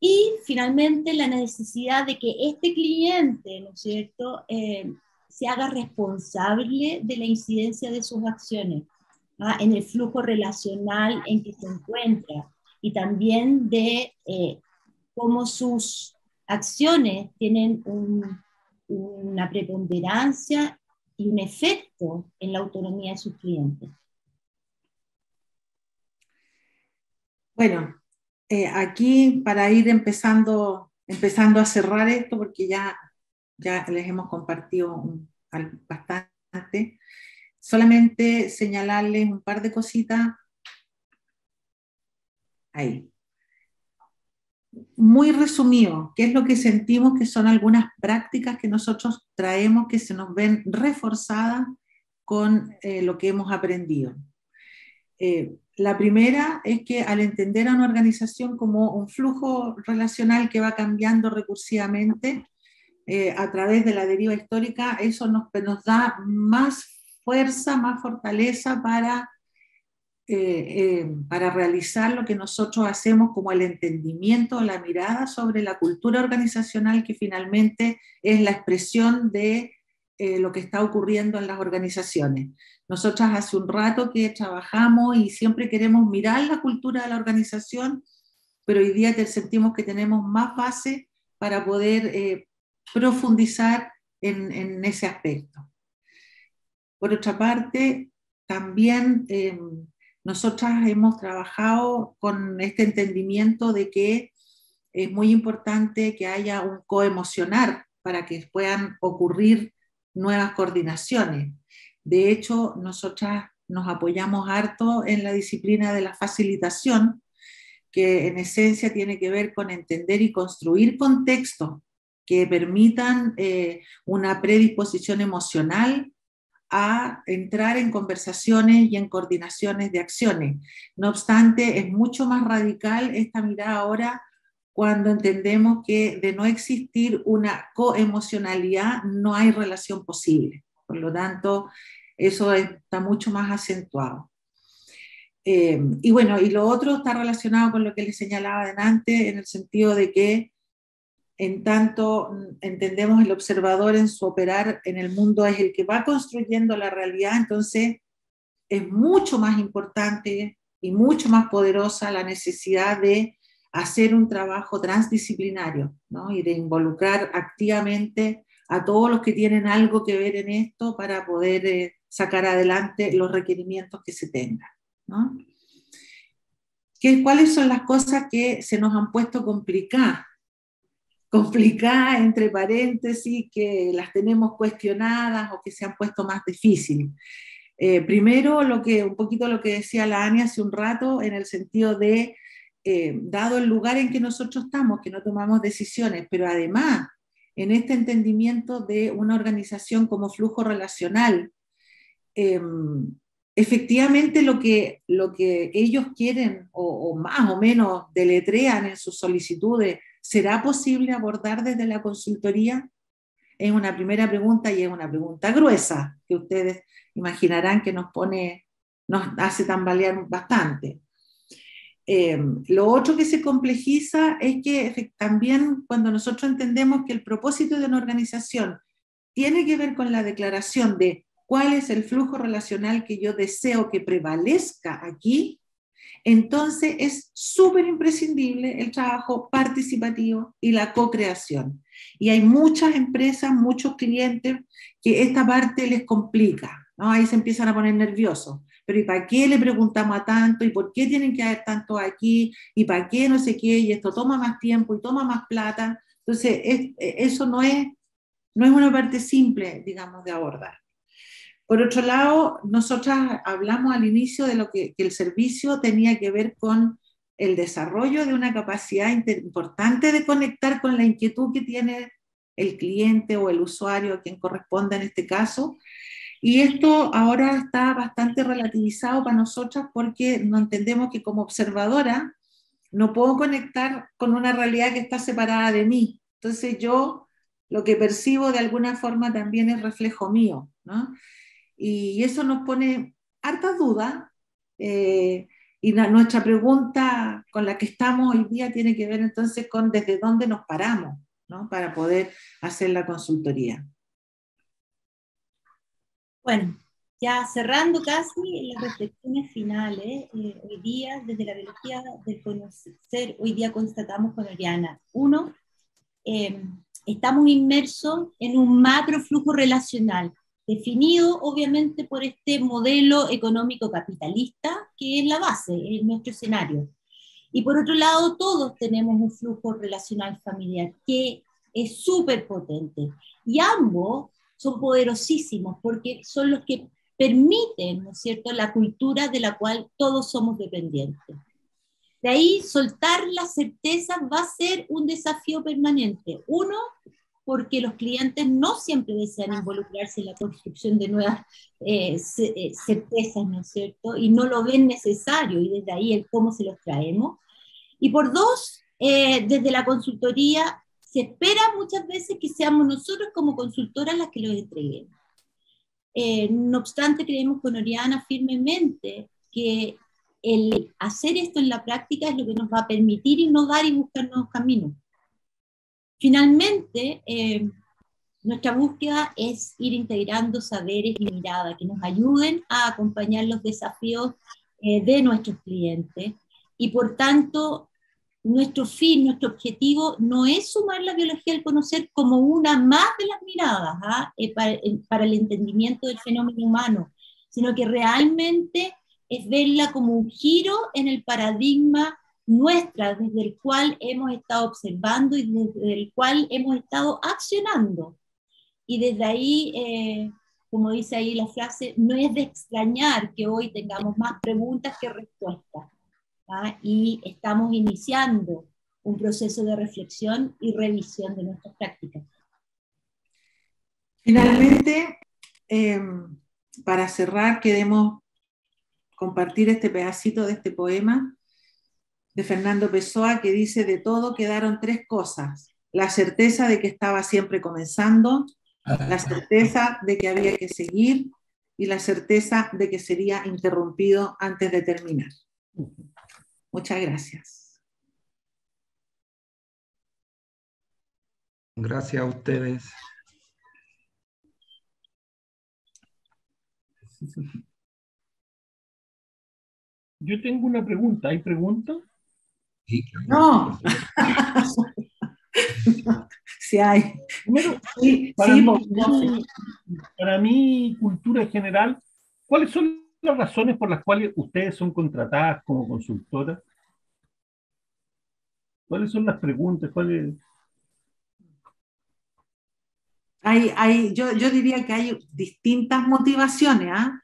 Y finalmente la necesidad de que este cliente, ¿no es cierto?, eh, se haga responsable de la incidencia de sus acciones ¿ah? en el flujo relacional en que se encuentra y también de eh, cómo sus acciones tienen una preponderancia y un efecto en la autonomía de sus clientes. Bueno, eh, aquí para ir empezando, empezando a cerrar esto, porque ya, ya les hemos compartido bastante, solamente señalarles un par de cositas ahí. Muy resumido, ¿qué es lo que sentimos que son algunas prácticas que nosotros traemos que se nos ven reforzadas con eh, lo que hemos aprendido? Eh, la primera es que al entender a una organización como un flujo relacional que va cambiando recursivamente eh, a través de la deriva histórica, eso nos, da más fuerza, más fortaleza para eh, eh, para realizar lo que nosotros hacemos como el entendimiento, la mirada sobre la cultura organizacional que finalmente es la expresión de eh, lo que está ocurriendo en las organizaciones. Nosotras hace un rato que trabajamos y siempre queremos mirar la cultura de la organización, pero hoy día sentimos que tenemos más base para poder profundizar en, en, ese aspecto. Por otra parte, también nosotras hemos trabajado con este entendimiento de que es muy importante que haya un coemocionar para que puedan ocurrir nuevas coordinaciones. De hecho, nosotras nos apoyamos harto en la disciplina de la facilitación, que en esencia tiene que ver con entender y construir contextos que permitan eh, una predisposición emocional a entrar en conversaciones y en coordinaciones de acciones. No obstante, es mucho más radical esta mirada ahora cuando entendemos que de no existir una coemocionalidad no hay relación posible. Por lo tanto, eso está mucho más acentuado. Eh, y bueno, y lo otro está relacionado con lo que les señalaba adelante, en el sentido de que en tanto entendemos el observador en su operar en el mundo es el que va construyendo la realidad, entonces es mucho más importante y mucho más poderosa la necesidad de hacer un trabajo transdisciplinario ¿no? y de involucrar activamente a todos los que tienen algo que ver en esto para poder eh, sacar adelante los requerimientos que se tengan. ¿no? ¿Qué, ¿Cuáles son las cosas que se nos han puesto complicadas complicadas, entre paréntesis, que las tenemos cuestionadas o que se han puesto más difíciles. Eh, primero, lo que, un poquito lo que decía la Ani hace un rato, en el sentido de, eh, dado el lugar en que nosotros estamos, que no tomamos decisiones, pero además, en este entendimiento de una organización como flujo relacional, em, efectivamente lo que, lo que ellos quieren o, más o menos deletrean en sus solicitudes ¿Será posible abordar desde la consultoría? Es una primera pregunta y es una pregunta gruesa que ustedes imaginarán que nos pone, nos hace tambalear bastante. Eh, lo otro que se complejiza es que también cuando nosotros entendemos que el propósito de una organización tiene que ver con la declaración de cuál es el flujo relacional que yo deseo que prevalezca aquí, entonces es súper imprescindible el trabajo participativo y la co-creación. Y hay muchas empresas, muchos clientes que esta parte les complica, ¿no? Ahí se empiezan a poner nerviosos, pero ¿y para qué le preguntamos a tanto? ¿Y por qué tienen que haber tanto aquí? ¿Y para qué no sé qué? Y esto toma más tiempo y toma más plata. Entonces, eso no es, no es una parte simple, digamos, de abordar. Por otro lado, nosotras hablamos al inicio de lo que, que el servicio tenía que ver con el desarrollo de una capacidad importante de conectar con la inquietud que tiene el cliente o el usuario a quien corresponda en este caso. Y esto ahora está bastante relativizado para nosotras porque no entendemos que como observadora no puedo conectar con una realidad que está separada de mí. Entonces yo lo que percibo de alguna forma también es reflejo mío, ¿no? Y eso nos pone hartas dudas. Eh, y nuestra pregunta con la que estamos hoy día tiene que ver entonces con desde dónde nos paramos ¿no? para poder hacer la consultoría. Bueno, ya cerrando casi las reflexiones finales, eh, hoy día desde la biología del conocer, hoy día constatamos con Oriana, uno, eh, estamos inmersos en un macro flujo relacional definido obviamente por este modelo económico capitalista que es la base, es nuestro escenario. Y por otro lado, todos tenemos un flujo relacional familiar que es súper potente. Y ambos son poderosísimos porque son los que permiten, ¿no es cierto?, la cultura de la cual todos somos dependientes. De ahí, soltar la certeza va a ser un desafío permanente. Uno, porque los clientes no siempre desean involucrarse en la construcción de nuevas eh, eh, certezas, ¿no es cierto? Y no lo ven necesario, y desde ahí el cómo se los traemos. Y por dos, eh, desde la consultoría se espera muchas veces que seamos nosotros como consultoras las que lo entreguemos. no obstante, creemos con Oriana firmemente que el hacer esto en la práctica es lo que nos va a permitir innovar y buscar nuevos caminos. Finalmente, eh, nuestra búsqueda es ir integrando saberes y miradas que nos ayuden a acompañar los desafíos eh, de nuestros clientes y por tanto nuestro fin, nuestro objetivo no es sumar la biología al conocer como una más de las miradas ¿ah? eh, para, para, el entendimiento del fenómeno humano, sino que realmente es verla como un giro en el paradigma nuestra, desde el cual hemos estado observando y desde el cual hemos estado accionando. Y desde ahí, eh, como dice ahí la frase, no es de extrañar que hoy tengamos más preguntas que respuestas. ¿Ah? Y estamos iniciando un proceso de reflexión y revisión de nuestras prácticas. Finalmente, em, para cerrar, queremos compartir este pedacito de este poema de Fernando Pessoa que dice, de todo quedaron tres cosas. La certeza de que estaba siempre comenzando, la certeza de que había que seguir y la certeza de que sería interrumpido antes de terminar. Muchas gracias. Gracias a ustedes. Yo tengo una pregunta. ¿Hay preguntas? No. sí hay. para, mí, cultura en general, ¿cuáles son las razones por las cuales ustedes son contratadas como consultoras? ¿Cuáles son las preguntas? Hay, hay, yo, yo, diría que hay distintas motivaciones, ¿ah?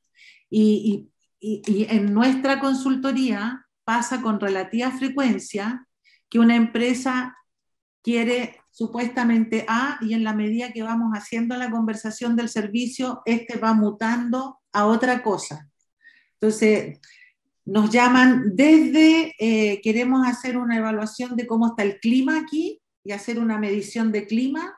y, y, y, en nuestra consultoría pasa con relativa frecuencia que una empresa quiere supuestamente A y en la medida que vamos haciendo la conversación del servicio, este va mutando a otra cosa. Entonces, nos llaman desde, eh, queremos hacer una evaluación de cómo está el clima aquí y hacer una medición de clima,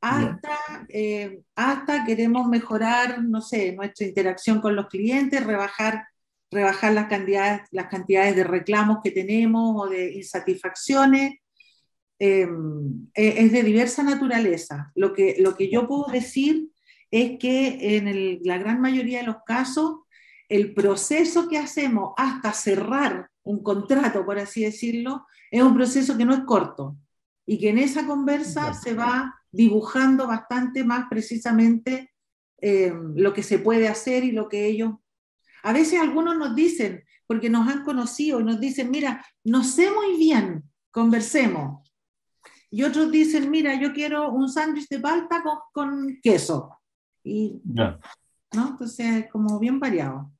hasta, eh, hasta queremos mejorar, no sé, nuestra interacción con los clientes, rebajar rebajar las cantidades, las cantidades de reclamos que tenemos o de insatisfacciones. Eh, es de diversa naturaleza. Lo que, lo que yo puedo decir es que en la gran mayoría de los casos, el proceso que hacemos hasta cerrar un contrato, por así decirlo, es un proceso que no es corto y que en esa conversa se va dibujando bastante más precisamente eh, lo que se puede hacer y lo que ellos A veces algunos nos dicen, porque nos han conocido, nos dicen, mira, no sé muy bien, conversemos. Y otros dicen, mira, yo quiero un sándwich de palta con, con queso. Y, ¿no? Entonces, como bien variado.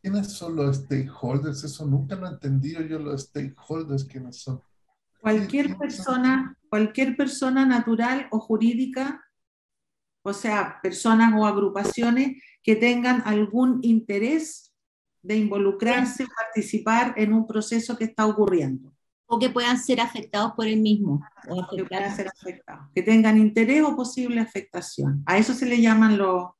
¿Quiénes son los stakeholders? Eso nunca lo he entendido yo, los stakeholders, ¿quiénes son? Cualquier persona, cualquier persona natural o jurídica, o sea, personas o agrupaciones que tengan algún interés de involucrarse, participar en un proceso que está ocurriendo. O que puedan ser afectados por el mismo. O que puedan ser afectados. Que tengan interés o posible afectación. A eso se le llaman los...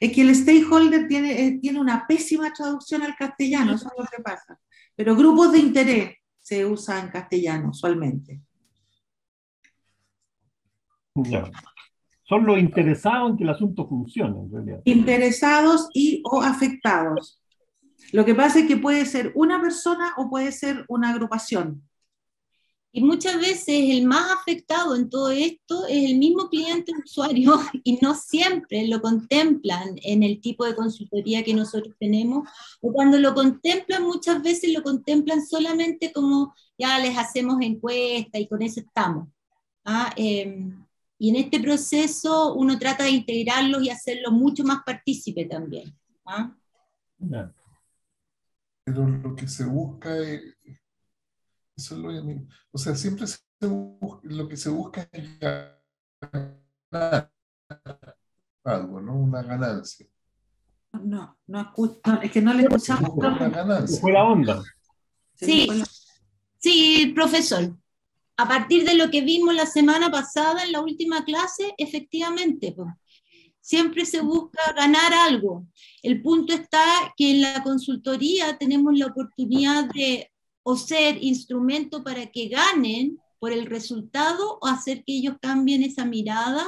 Es que el stakeholder tiene, eh, tiene una pésima traducción al castellano, eso es lo que pasa. Pero grupos de interés se usa en castellano usualmente. Son los interesados en que el asunto funcione, en realidad. Interesados y o afectados. Lo que pasa es que puede ser una persona o puede ser una agrupación. Y muchas veces el más afectado en todo esto es el mismo cliente usuario y no siempre lo contemplan en el tipo de consultoría que nosotros tenemos. O cuando lo contemplan, muchas veces lo contemplan solamente como ya les hacemos encuesta y con eso estamos. ¿ah? Em, y en este proceso uno trata de integrarlos y hacerlo mucho más partícipe también. ¿ah? Pero lo que se busca es, eso es lo o sea, siempre lo que se busca es ganar algo, ¿no? Una ganancia. No, no, es que no le escuchamos. Una ganancia. Fue la onda. Sí, sí, profesor. A partir de lo que vimos la semana pasada en la última clase, efectivamente, pues, siempre se busca ganar algo. El punto está que en la consultoría tenemos la oportunidad de o ser instrumento para que ganen por el resultado o hacer que ellos cambien esa mirada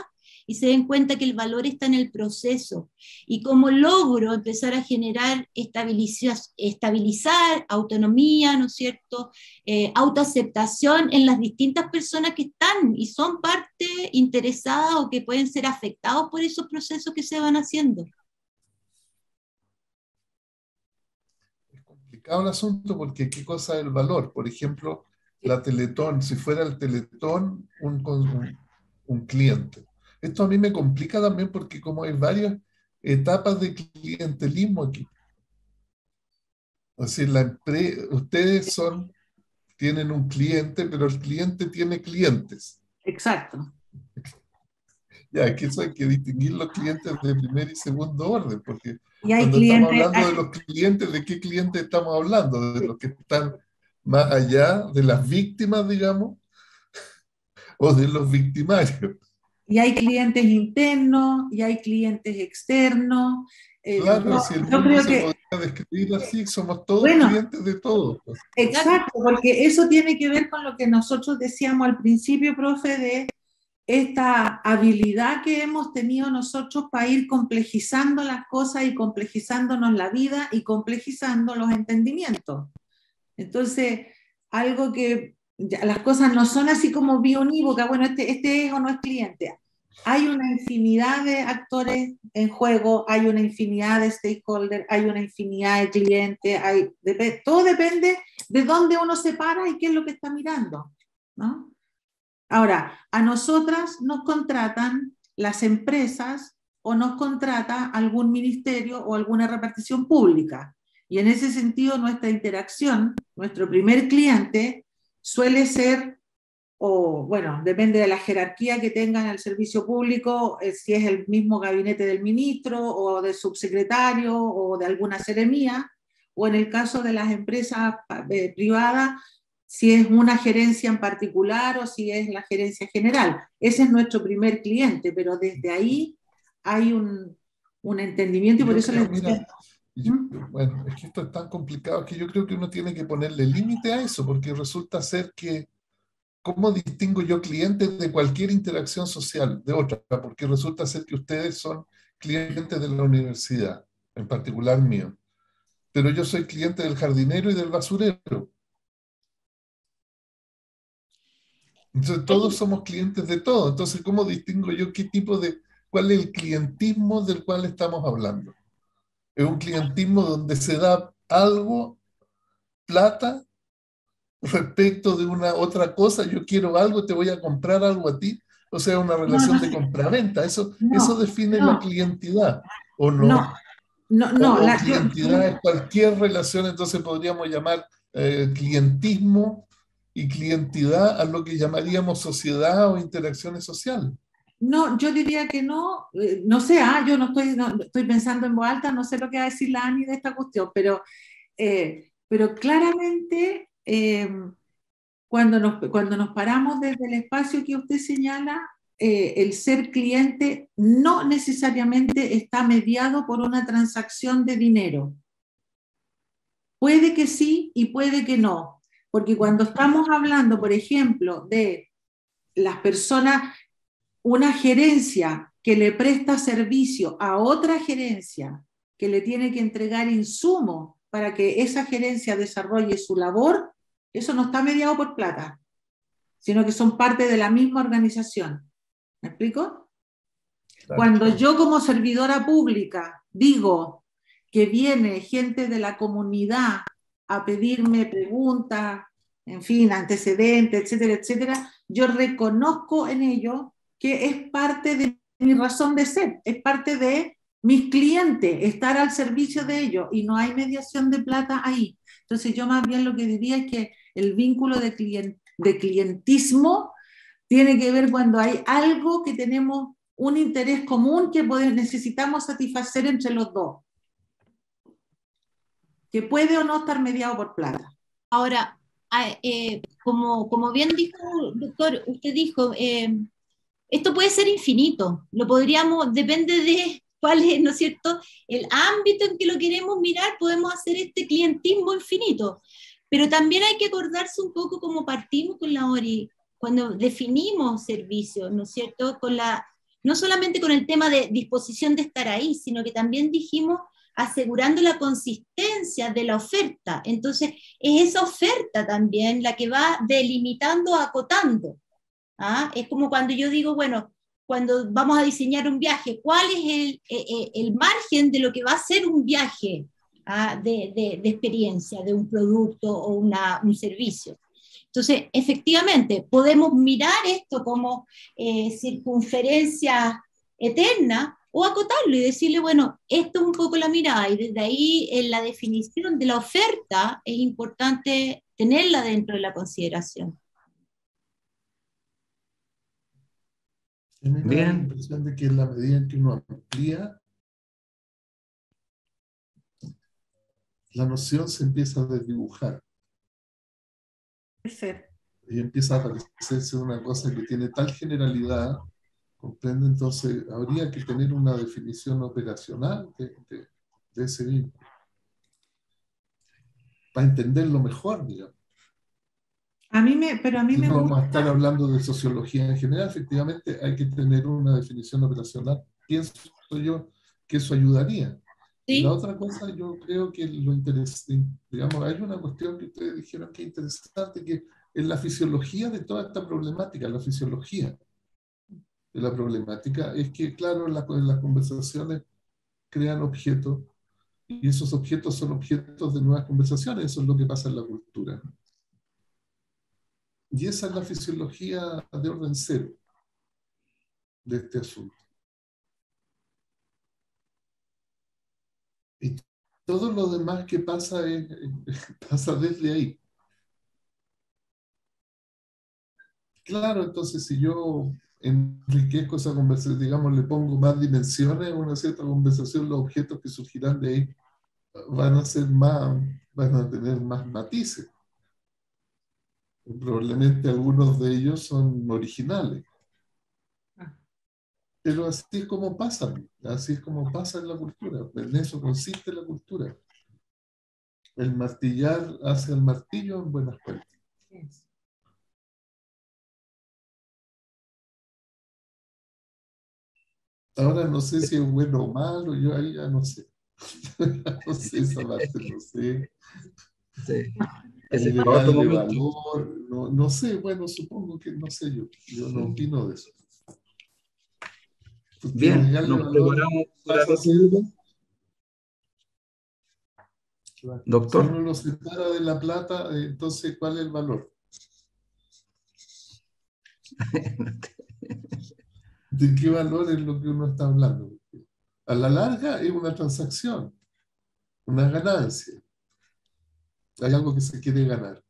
y se den cuenta que el valor está en el proceso. Y como logro empezar a generar estabilizar, estabilizar autonomía, ¿no es cierto?, eh, autoaceptación en las distintas personas que están y son parte interesada o que pueden ser afectados por esos procesos que se van haciendo. Es complicado el asunto porque qué cosa es el valor. Por ejemplo, la Teletón, si fuera el Teletón un, un, un cliente esto a mí me complica también porque como hay varias etapas de clientelismo aquí. O sea, la ustedes son, tienen un cliente, pero el cliente tiene clientes. Exacto. Ya, aquí eso hay que distinguir los clientes de primer y segundo orden, porque cuando estamos hablando de los clientes, ¿de qué clientes estamos hablando? ¿De los que están más allá de las víctimas, digamos? ¿O de los victimarios? y hay clientes internos y hay clientes externos. Eh, claro, si el yo creo se que, podría describir así, somos todos clientes de todos. Pues. Exacto, porque eso tiene que ver con lo que nosotros decíamos al principio, profe, de esta habilidad que hemos tenido nosotros para ir complejizando las cosas y complejizándonos la vida y complejizando los entendimientos. Entonces, algo que las cosas no son así como bionívocas, bueno, este, este es o no es cliente. Hay una infinidad de actores en juego, hay una infinidad de stakeholders, hay una infinidad de clientes, hay, todo depende de dónde uno se para y qué es lo que está mirando. ¿no? Ahora, a nosotras nos contratan las empresas o nos contrata algún ministerio o alguna repartición pública. Y en ese sentido, nuestra interacción, nuestro primer cliente suele ser, o bueno, depende de la jerarquía que tengan el servicio público, eh, si es el mismo gabinete del ministro o del subsecretario o de alguna seremía, o en el caso de las empresas eh, privadas, si es una gerencia en particular o si es la gerencia general. Ese es nuestro primer cliente, pero desde ahí hay un, un entendimiento y por eso les bueno, es que esto es tan complicado que yo creo que uno tiene que ponerle límite a eso, porque resulta ser que, ¿cómo distingo yo clientes de cualquier interacción social de otra? Porque resulta ser que ustedes son clientes de la universidad, en particular mío, pero yo soy cliente del jardinero y del basurero. Entonces todos somos clientes de todo. Entonces, ¿cómo distingo yo qué tipo de cuál es el clientismo del cual estamos hablando. Es un clientismo donde se da algo, plata, respecto de una otra cosa. Yo quiero algo, te voy a comprar algo a ti. O sea, una relación de compraventa. Eso, eso define la clientidad, ¿o no? No, no, no. la clientidad es cualquier relación, entonces podríamos llamar eh, clientismo y clientidad a lo que llamaríamos sociedad o interacciones sociales. No, yo diría que no, eh, no sé, ah, yo no estoy, estoy pensando en voz alta, no sé lo que va a decir la Ani de esta cuestión, pero, eh, pero claramente cuando, nos, cuando nos paramos desde el espacio que usted señala, el ser cliente no necesariamente está mediado por una transacción de dinero. Puede que sí y puede que no, porque cuando estamos hablando, por ejemplo, de las personas, una gerencia que le presta servicio a otra gerencia que le tiene que entregar insumos para que esa gerencia desarrolle su labor, eso no está mediado por plata, sino que son parte de la misma organización. ¿Me explico? Cuando yo como servidora pública digo, que viene gente de la comunidad a pedirme preguntas, en fin, antecedentes, etcétera, etcétera, yo reconozco en ello que es parte de mi razón de ser, es parte de mis clientes, estar al servicio de ellos y no hay mediación de plata ahí. Entonces yo más bien lo que diría es que el vínculo de, de clientismo tiene que ver cuando hay algo que tenemos un interés común que necesitamos satisfacer entre los dos que puede o no estar mediado por plata. Ahora, eh, como, como bien dijo, doctor, usted dijo, eh, esto puede ser infinito, lo podríamos, depende de cuál es, ¿no es cierto?, el ámbito en que lo queremos mirar, podemos hacer este clientismo infinito. Pero también hay que acordarse un poco cómo partimos con la ORI, cuando definimos servicios, ¿no es cierto?, con la, no solamente con el tema de disposición de estar ahí, sino que también dijimos asegurando la consistencia de la oferta. Entonces, es esa oferta también la que va delimitando, acotando. ¿ah? Es como cuando yo digo, bueno, cuando vamos a diseñar un viaje, ¿cuál es el, e, e, el, margen de lo que va a ser un viaje ¿ah? de, de, experiencia, de un producto o una, un servicio? Entonces, efectivamente, podemos mirar esto como eh, circunferencia eterna o acotarlo y decirle, bueno, esto es un poco la mirada y desde ahí en la definición de la oferta es importante tenerla dentro de la consideración. Me da la impresión de que en la medida en que uno amplía, la noción se empieza a desdibujar. Y empieza a aparecerse una cosa que tiene tal generalidad ¿Comprende? Entonces, habría que tener una definición operacional de, ese vínculo. Para entenderlo mejor, digamos. A mí me, pero a mí me no vamos a estar hablando de sociología en general, efectivamente hay que tener una definición operacional. Pienso yo que eso ayudaría. ¿Sí? La otra cosa, yo creo que lo interesante, digamos, hay una cuestión que ustedes dijeron que es interesante, que es la fisiología de toda esta problemática, la fisiología de la problemática es que, claro, las, las conversaciones crean objetos y esos objetos son objetos de nuevas conversaciones, eso es lo que pasa en la cultura. Y esa es la fisiología de orden cero de este asunto. Y todo lo demás que pasa pasa desde ahí. Claro, entonces si yo enriquezco esa conversación, digamos, le pongo más dimensiones a una cierta conversación, los objetos que surgirán de ahí van a ser más, van a tener más matices. Probablemente algunos de ellos son originales. Pero así es como pasa, así es como pasa en la cultura. En eso consiste la cultura. El martillar hace el martillo en buenas prácticas. Ahora no sé si es bueno o malo, yo ahí ya no sé. no sé esa parte, no sé. Sí. Ese valor, no, no, sé, bueno, supongo que no sé yo. Yo no opino de eso. Bien, nos preparamos para Doctor. Si uno lo separa de la plata, entonces, ¿cuál es el valor? ¿De qué valor es lo que uno está hablando? A la larga es una transacción, una ganancia. Hay algo que se quiere ganar.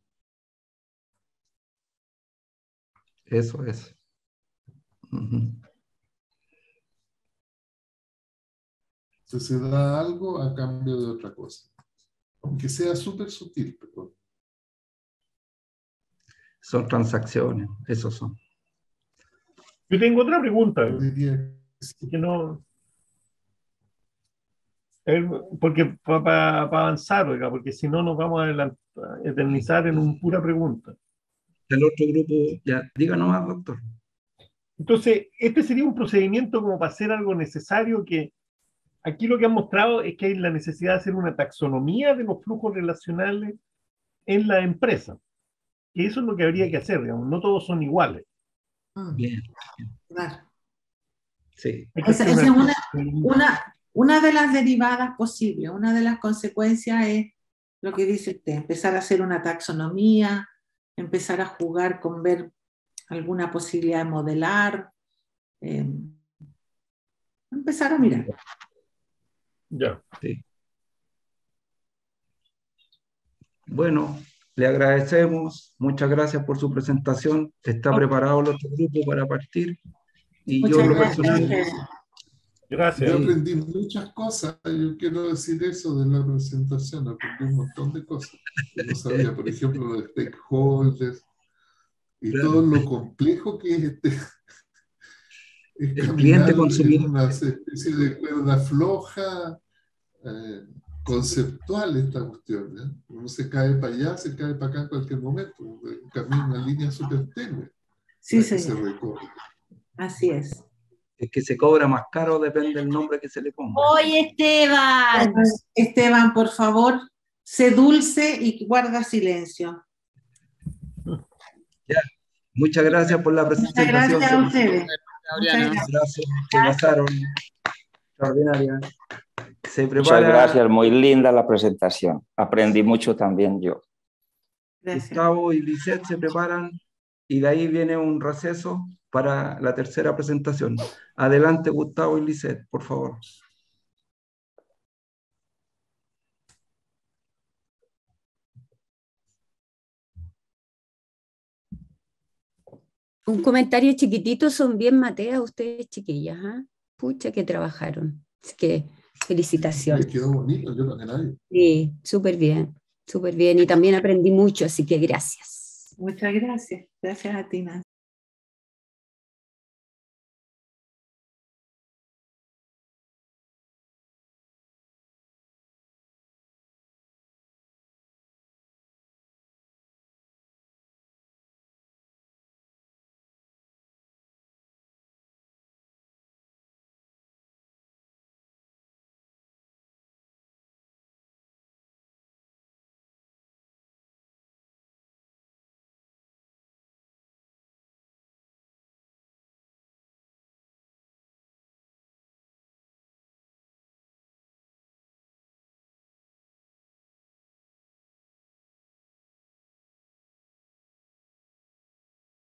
Eso es. Entonces se da algo a cambio de otra cosa. Aunque sea súper sutil, perdón. Son transacciones, eso son. Yo tengo otra pregunta. Que no, porque para avanzar, porque si no nos vamos a eternizar en un pura pregunta. El otro grupo, ya, diga nomás, doctor. Entonces, este sería un procedimiento como para hacer algo necesario que aquí lo que han mostrado es que hay la necesidad de hacer una taxonomía de los flujos relacionales en la empresa. Y eso es lo que habría que hacer, digamos, no todos son iguales. Ah. Bien. Claro. Sí. Esa, es una, una, una de las derivadas posibles, una de las consecuencias es lo que dice usted, empezar a hacer una taxonomía, empezar a jugar con ver alguna posibilidad de modelar, eh, empezar a mirar. Ya. Bueno, le agradecemos, muchas gracias por su presentación. Está preparado el otro grupo para partir. Y yo lo personal. Gracias. Yo aprendí muchas cosas, yo quiero decir eso de la presentación, aprendí un montón de cosas. no sabía, por ejemplo, los stakeholders y todo lo complejo que es este. el cliente consumidor. Una especie de cuerda floja, eh, conceptual esta cuestión. ¿eh? Uno se cae para allá, se cae para acá en cualquier momento. Camina una línea súper tenue. Sí, señor. Así es. Es que se cobra más caro, depende del nombre que se le ponga. Oye, Esteban. Esteban, por favor, sé dulce y guarda silencio. Ya. Muchas gracias por la presentación. Muchas gracias a ustedes. Muchas gracias. Que pasaron. Extraordinaria. Se Muchas gracias, muy linda la presentación. Aprendí mucho también yo. Gustavo y Lisette se preparan y de ahí viene un receso para la tercera presentación. Adelante, Gustavo y Lisette, por favor. Un comentario chiquitito, son bien mateas ustedes, chiquillas, ¿ah? Pucha que trabajaron. Así que felicitaciones. quedó bonito, yo no nadie. Sí, súper bien, súper bien. Y también aprendí mucho, así que gracias. Muchas gracias. Gracias a ti,